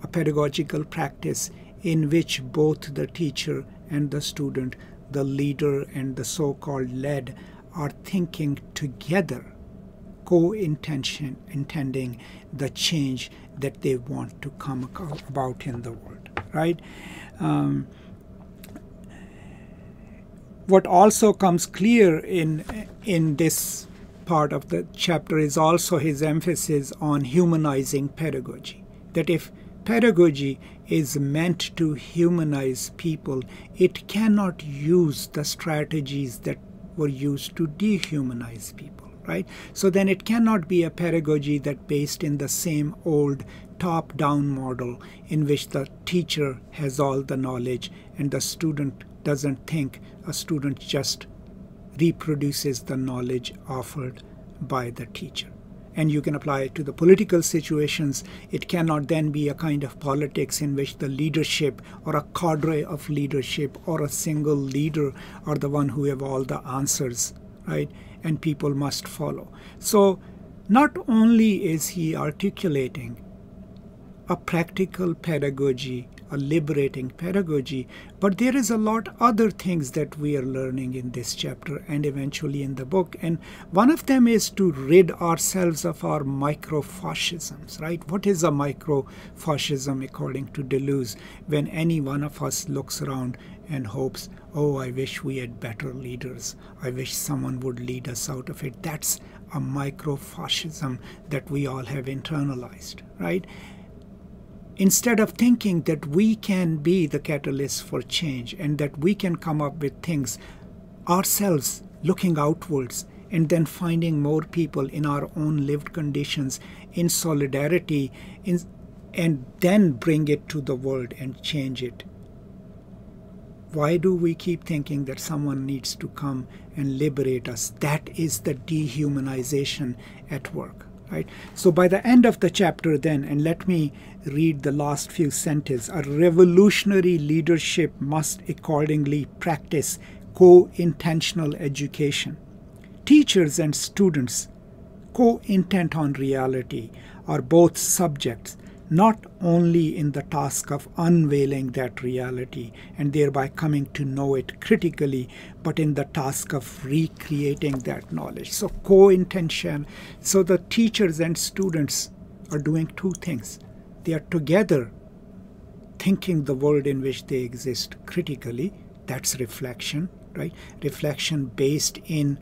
a pedagogical practice in which both the teacher and the student the leader and the so-called led are thinking together co-intention intending the change that they want to come about in the world right? Um, what also comes clear in in this part of the chapter is also his emphasis on humanizing pedagogy. That if pedagogy is meant to humanize people it cannot use the strategies that were used to dehumanize people right? So then it cannot be a pedagogy that based in the same old top down model in which the teacher has all the knowledge and the student doesn't think a student just reproduces the knowledge offered by the teacher. And you can apply it to the political situations. It cannot then be a kind of politics in which the leadership or a cadre of leadership or a single leader are the one who have all the answers, right? And people must follow. So not only is he articulating a practical pedagogy a liberating pedagogy. But there is a lot other things that we are learning in this chapter and eventually in the book. And one of them is to rid ourselves of our micro-fascisms, right? What is a micro-fascism according to Deleuze? When any one of us looks around and hopes, oh, I wish we had better leaders. I wish someone would lead us out of it. That's a micro-fascism that we all have internalized, right? Instead of thinking that we can be the catalyst for change and that we can come up with things ourselves looking outwards and then finding more people in our own lived conditions in solidarity in, and then bring it to the world and change it. Why do we keep thinking that someone needs to come and liberate us? That is the dehumanization at work right? So by the end of the chapter then and let me read the last few sentences a revolutionary leadership must accordingly practice co-intentional education. Teachers and students co-intent on reality are both subjects not only in the task of unveiling that reality and thereby coming to know it critically, but in the task of recreating that knowledge. So, co intention. So, the teachers and students are doing two things. They are together thinking the world in which they exist critically. That's reflection, right? Reflection based in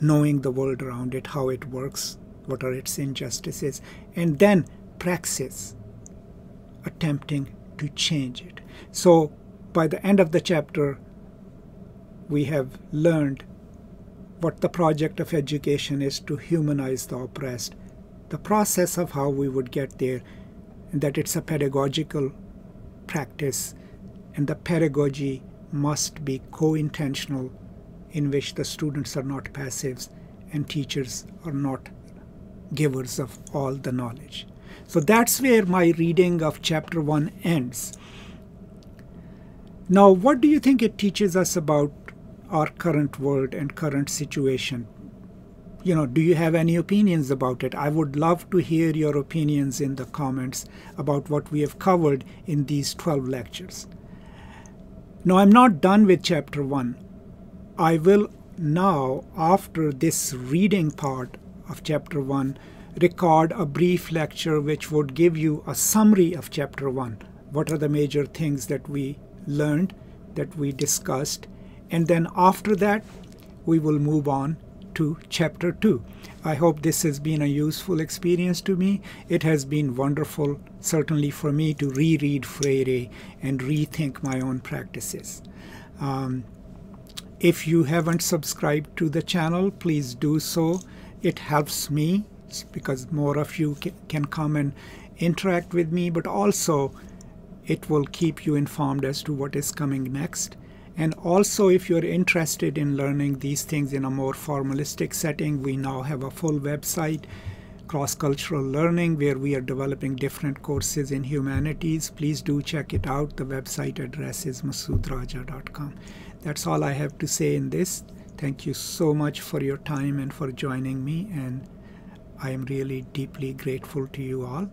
knowing the world around it, how it works, what are its injustices, and then praxis, attempting to change it. So by the end of the chapter, we have learned what the project of education is to humanize the oppressed, the process of how we would get there, and that it's a pedagogical practice, and the pedagogy must be co-intentional in which the students are not passives and teachers are not givers of all the knowledge. So that's where my reading of chapter 1 ends. Now, what do you think it teaches us about our current world and current situation? You know, do you have any opinions about it? I would love to hear your opinions in the comments about what we have covered in these 12 lectures. Now, I'm not done with chapter 1. I will now, after this reading part, of chapter 1 record a brief lecture which would give you a summary of chapter 1 what are the major things that we learned that we discussed? And then after that we will move on to chapter 2 i hope this has been a useful experience to me. It has been wonderful certainly for me to reread freire and rethink my own practices. Um, if you haven't subscribed to the channel please do so it helps me because more of you can come and interact with me but also it will keep you informed as to what is coming next. And also if you're interested in learning these things in a more formalistic setting we now have a full website cross-cultural learning where we are developing different courses in humanities. Please do check it out. The website address is masoodraja.com that's all i have to say in this thank you so much for your time and for joining me and I am really deeply grateful to you all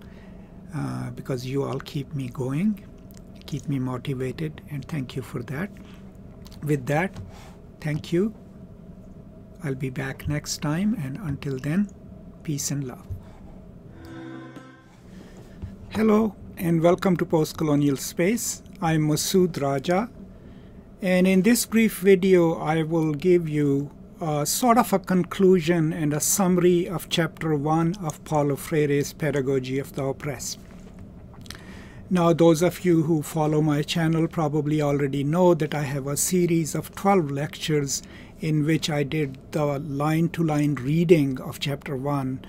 uh, because you all keep me going, keep me motivated, and thank you for that. With that, thank you. I'll be back next time, and until then, peace and love. Hello, and welcome to Postcolonial Space. I'm Masood Raja, and in this brief video, I will give you sort of a conclusion and a summary of chapter 1 of Paulo Freire's Pedagogy of the Oppressed. Now, those of you who follow my channel probably already know that I have a series of 12 lectures in which I did the line to line reading of chapter 1.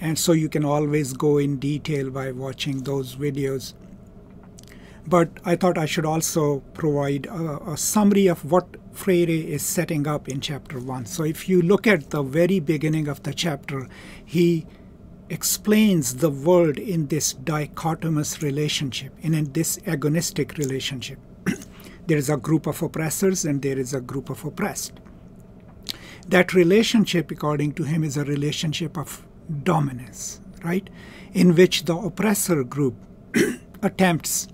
And so you can always go in detail by watching those videos but I thought I should also provide a, a, summary of what Freire is setting up in chapter 1. So if you look at the very beginning of the chapter, he explains the world in this dichotomous relationship, in this agonistic relationship. *clears throat* there is a group of oppressors and there is a group of oppressed. That relationship, according to him, is a relationship of dominance, right? In which the oppressor group *clears throat* attempts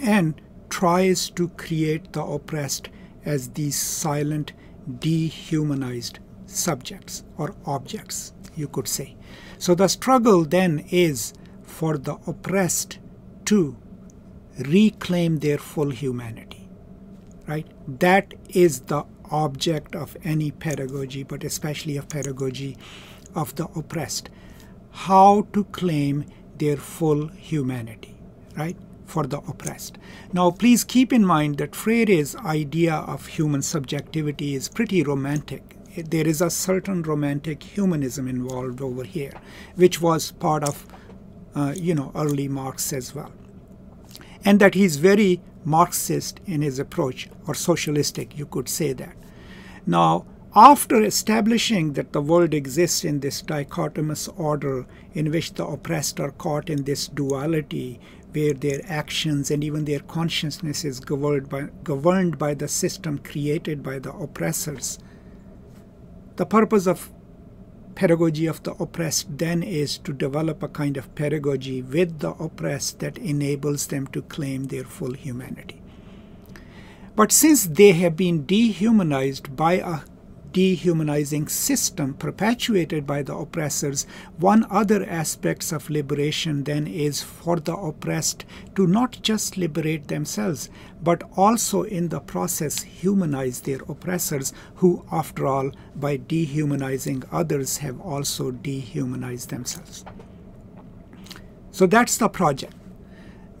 and tries to create the oppressed as these silent, dehumanized subjects or objects, you could say. So the struggle then is for the oppressed to reclaim their full humanity, right? That is the object of any pedagogy, but especially of pedagogy of the oppressed. How to claim their full humanity, right? For the oppressed. Now, please keep in mind that Freire's idea of human subjectivity is pretty romantic. There is a certain romantic humanism involved over here, which was part of, uh, you know, early Marx as well. And that he's very Marxist in his approach, or socialistic, you could say that. Now, after establishing that the world exists in this dichotomous order in which the oppressed are caught in this duality where their actions and even their consciousness is governed by, governed by the system created by the oppressors. The purpose of pedagogy of the oppressed then is to develop a kind of pedagogy with the oppressed that enables them to claim their full humanity. But since they have been dehumanized by a dehumanizing system perpetuated by the oppressors, one other aspect of liberation then is for the oppressed to not just liberate themselves, but also in the process humanize their oppressors, who, after all, by dehumanizing others, have also dehumanized themselves. So that's the project.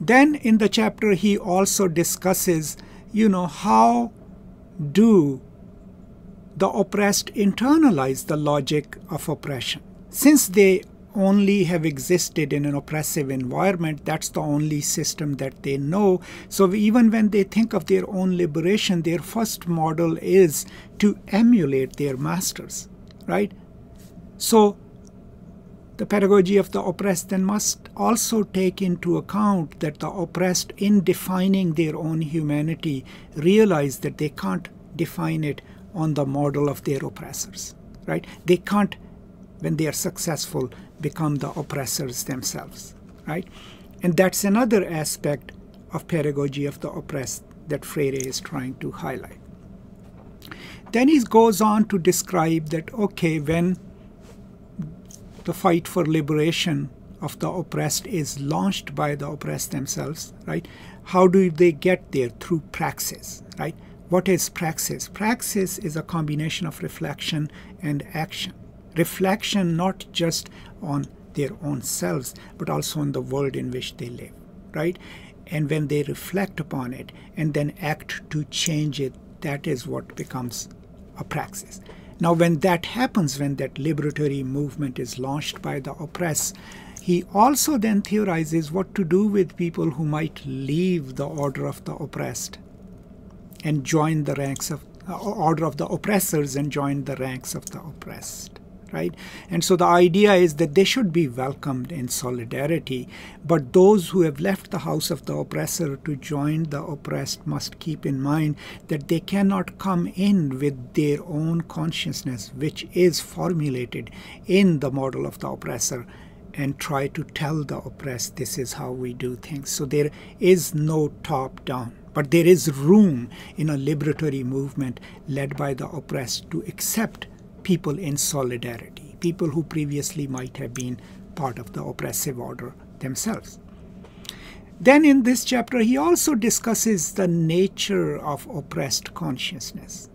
Then in the chapter, he also discusses, you know, how do the oppressed internalize the logic of oppression. Since they only have existed in an oppressive environment, that's the only system that they know. So even when they think of their own liberation, their first model is to emulate their masters, right? So the pedagogy of the oppressed then must also take into account that the oppressed, in defining their own humanity, realize that they can't define it on the model of their oppressors, right? They can't, when they are successful, become the oppressors themselves, right? And that's another aspect of pedagogy of the oppressed that Freire is trying to highlight. Then he goes on to describe that, okay, when the fight for liberation of the oppressed is launched by the oppressed themselves, right? How do they get there? Through praxis, right? What is praxis? Praxis is a combination of reflection and action. Reflection not just on their own selves, but also on the world in which they live, right? And when they reflect upon it and then act to change it, that is what becomes a praxis. Now, when that happens, when that liberatory movement is launched by the oppressed, he also then theorizes what to do with people who might leave the order of the oppressed and join the ranks of uh, order of the oppressors and join the ranks of the oppressed right? And so the idea is that they should be welcomed in solidarity but those who have left the house of the oppressor to join the oppressed must keep in mind that they cannot come in with their own consciousness which is formulated in the model of the oppressor and try to tell the oppressed this is how we do things. So there is no top down but there is room in a liberatory movement led by the oppressed to accept people in solidarity, people who previously might have been part of the oppressive order themselves. Then in this chapter, he also discusses the nature of oppressed consciousness.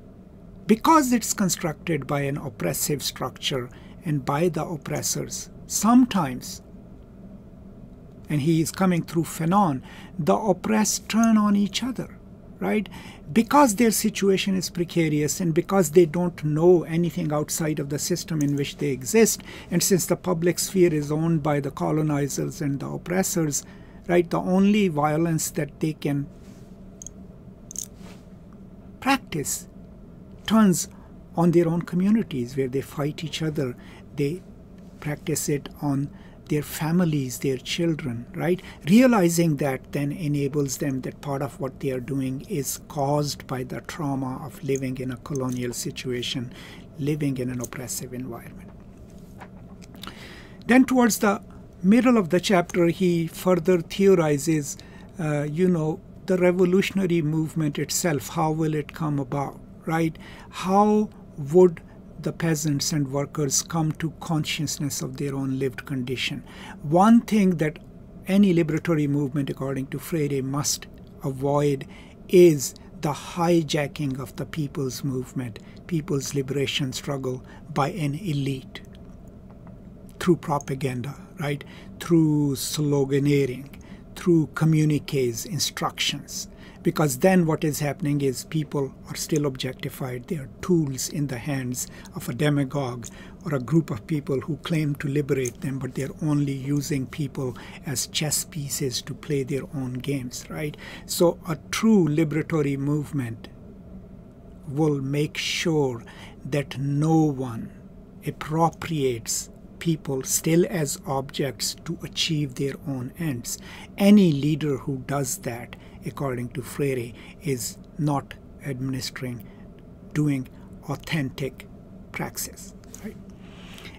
Because it's constructed by an oppressive structure and by the oppressors, sometimes and he is coming through Fanon, the oppressed turn on each other, right? Because their situation is precarious and because they don't know anything outside of the system in which they exist, and since the public sphere is owned by the colonizers and the oppressors, right, the only violence that they can practice turns on their own communities where they fight each other. They practice it on their families, their children, right? Realizing that then enables them that part of what they are doing is caused by the trauma of living in a colonial situation, living in an oppressive environment. Then, towards the middle of the chapter, he further theorizes, uh, you know, the revolutionary movement itself. How will it come about, right? How would the peasants and workers come to consciousness of their own lived condition. One thing that any liberatory movement, according to Freire, must avoid is the hijacking of the people's movement, people's liberation struggle by an elite through propaganda, right? Through sloganeering, through communiques, instructions because then what is happening is people are still objectified. They are tools in the hands of a demagogue or a group of people who claim to liberate them, but they're only using people as chess pieces to play their own games, right? So a true liberatory movement will make sure that no one appropriates people still as objects to achieve their own ends. Any leader who does that according to Freire, is not administering, doing authentic praxis. Right?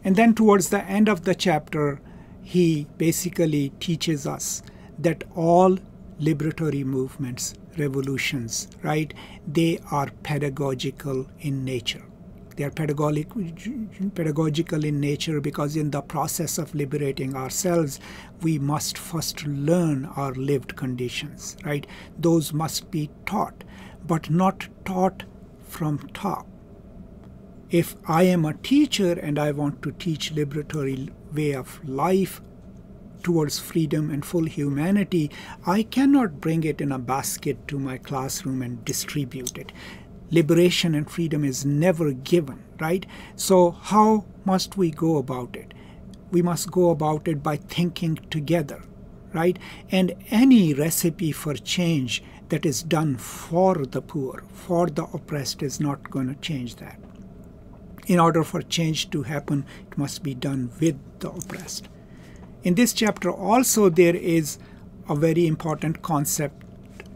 And then towards the end of the chapter, he basically teaches us that all liberatory movements, revolutions, right, they are pedagogical in nature. They are pedagogic, pedagogical in nature because in the process of liberating ourselves, we must first learn our lived conditions, right? Those must be taught, but not taught from top. If I am a teacher and I want to teach liberatory way of life towards freedom and full humanity, I cannot bring it in a basket to my classroom and distribute it liberation and freedom is never given, right? So, how must we go about it? We must go about it by thinking together, right? And any recipe for change that is done for the poor, for the oppressed, is not going to change that. In order for change to happen, it must be done with the oppressed. In this chapter, also, there is a very important concept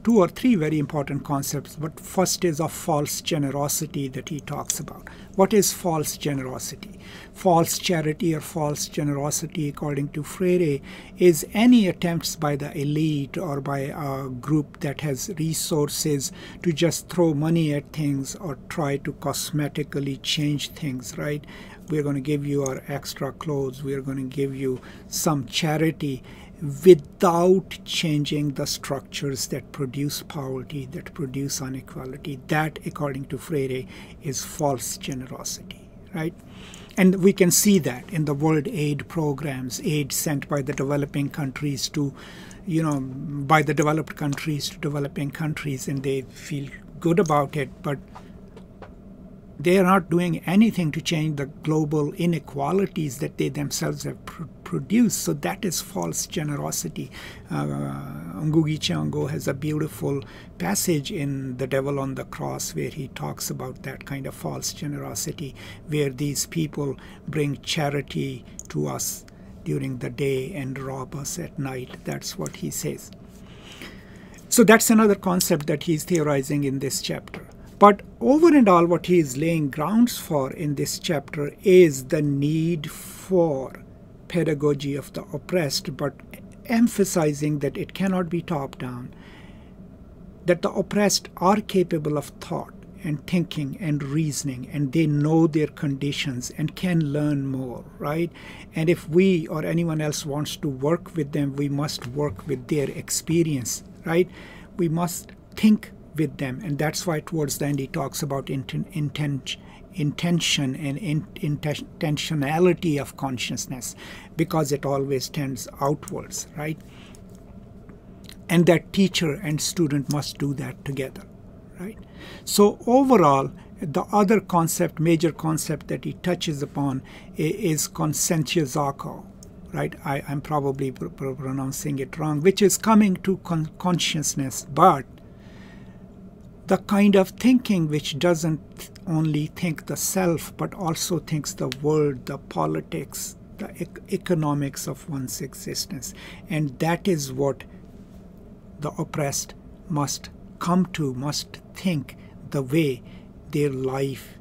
two or three very important concepts. But first is of false generosity that he talks about. What is false generosity? False charity or false generosity, according to Freire, is any attempts by the elite or by a group that has resources to just throw money at things or try to cosmetically change things, right? We're going to give you our extra clothes, we're going to give you some charity without changing the structures that produce poverty, that produce inequality. That, according to Freire, is false generosity, right? And we can see that in the world aid programs, aid sent by the developing countries to, you know, by the developed countries to developing countries, and they feel good about it, but they are not doing anything to change the global inequalities that they themselves have pr- produced. So that is false generosity. Uh, Ngugi Thiong'o has a beautiful passage in The Devil on the Cross where he talks about that kind of false generosity, where these people bring charity to us during the day and rob us at night. That's what he says. So that's another concept that he's theorizing in this chapter. But over and all, what he is laying grounds for in this chapter is the need for pedagogy of the oppressed, but emphasizing that it cannot be top down, that the oppressed are capable of thought and thinking and reasoning, and they know their conditions and can learn more, right? And if we or anyone else wants to work with them, we must work with their experience, right? We must think with them. And that's why towards the end he talks about inten- inten- intention and in- intentionality of consciousness because it always tends outwards, right? And that teacher and student must do that together, right? So, overall, the other concept, major concept that he touches upon is conscientização, right? I, am probably pr- pr- pronouncing it wrong, which is coming to con- consciousness, but the kind of thinking which doesn't only think the self but also thinks the world, the politics, the e- economics of one's existence. And that is what the oppressed must come to, must think the way their life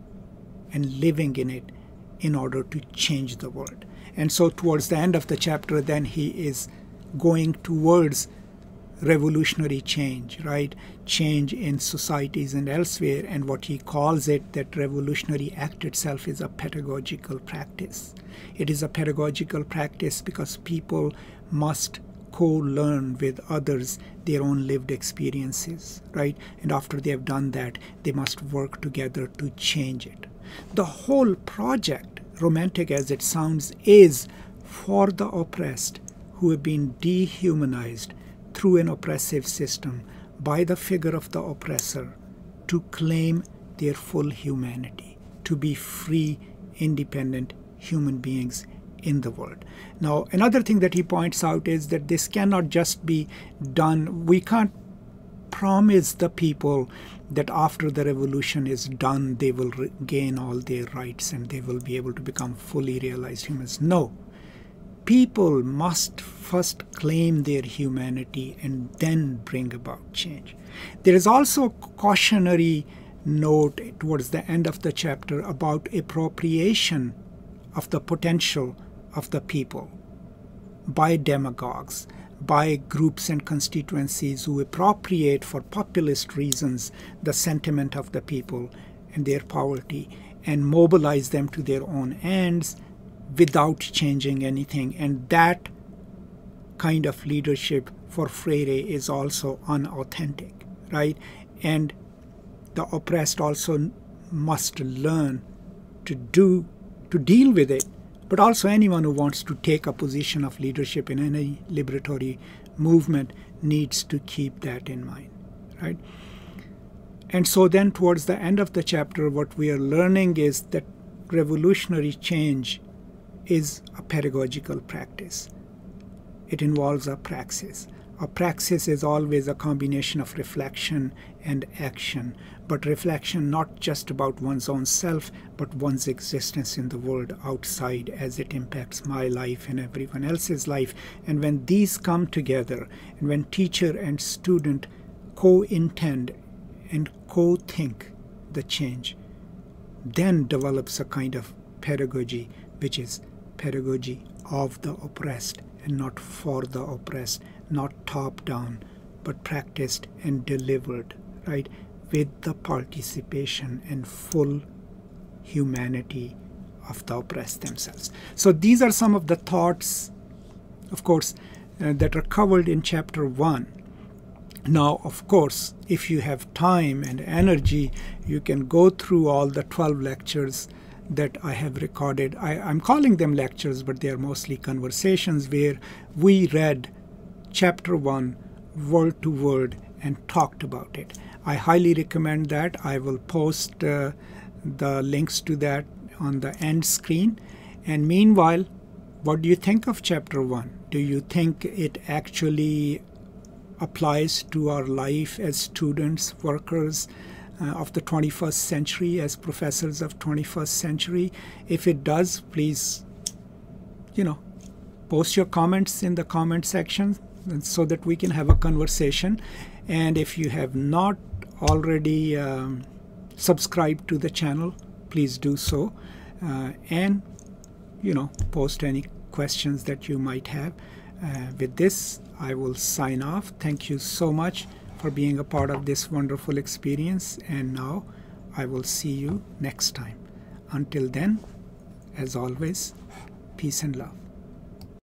and living in it in order to change the world. And so, towards the end of the chapter, then he is going towards revolutionary change, right? Change in societies and elsewhere. And what he calls it, that revolutionary act itself, is a pedagogical practice. It is a pedagogical practice because people must co learn with others their own lived experiences, right? And after they have done that, they must work together to change it. The whole project, romantic as it sounds, is for the oppressed who have been dehumanized through an oppressive system by the figure of the oppressor to claim their full humanity, to be free, independent human beings in the world. Now, another thing that he points out is that this cannot just be done, we can't promise the people that after the revolution is done, they will gain all their rights and they will be able to become fully realized humans. No people must first claim their humanity and then bring about change. There is also a cautionary note towards the end of the chapter about appropriation of the potential of the people by demagogues, by groups and constituencies who appropriate for populist reasons the sentiment of the people and their poverty and mobilize them to their own ends without changing anything. And that kind of leadership for Freire is also unauthentic, right? And the oppressed also must learn to do to deal with it but also anyone who wants to take a position of leadership in any liberatory movement needs to keep that in mind right and so then towards the end of the chapter what we are learning is that revolutionary change is a pedagogical practice. It involves a praxis. A praxis is always a combination of reflection and action, but reflection not just about one's own self, but one's existence in the world outside as it impacts my life and everyone else's life. And when these come together, and when teacher and student co-intend and co-think the change, then develops a kind of pedagogy which is pedagogy of the oppressed and not for the oppressed, not top down, but practiced and delivered, right, with the participation and full humanity of the oppressed themselves. So these are some of the thoughts, of course, uh, that are covered in chapter 1. Now, of course, if you have time and energy, you can go through all the 12 lectures that I have recorded. I, am calling them lectures, but they are mostly conversations where we read chapter 1 word to word and talked about it. I highly recommend that. I will post uh, the links to that on the end screen. And meanwhile, what do you think of chapter 1? Do you think it actually applies to our life as students, workers uh, of the 21st century, as professors of 21st century? If it does, please, you know, post your comments in the comment section so that we can have a conversation. And if you have not already um, subscribed to the channel, please do so. Uh, and, you know, post any questions that you might have. Uh, with this, I will sign off. Thank you so much for being a part of this wonderful experience. And now I will see you next time. Until then, as always, peace and love.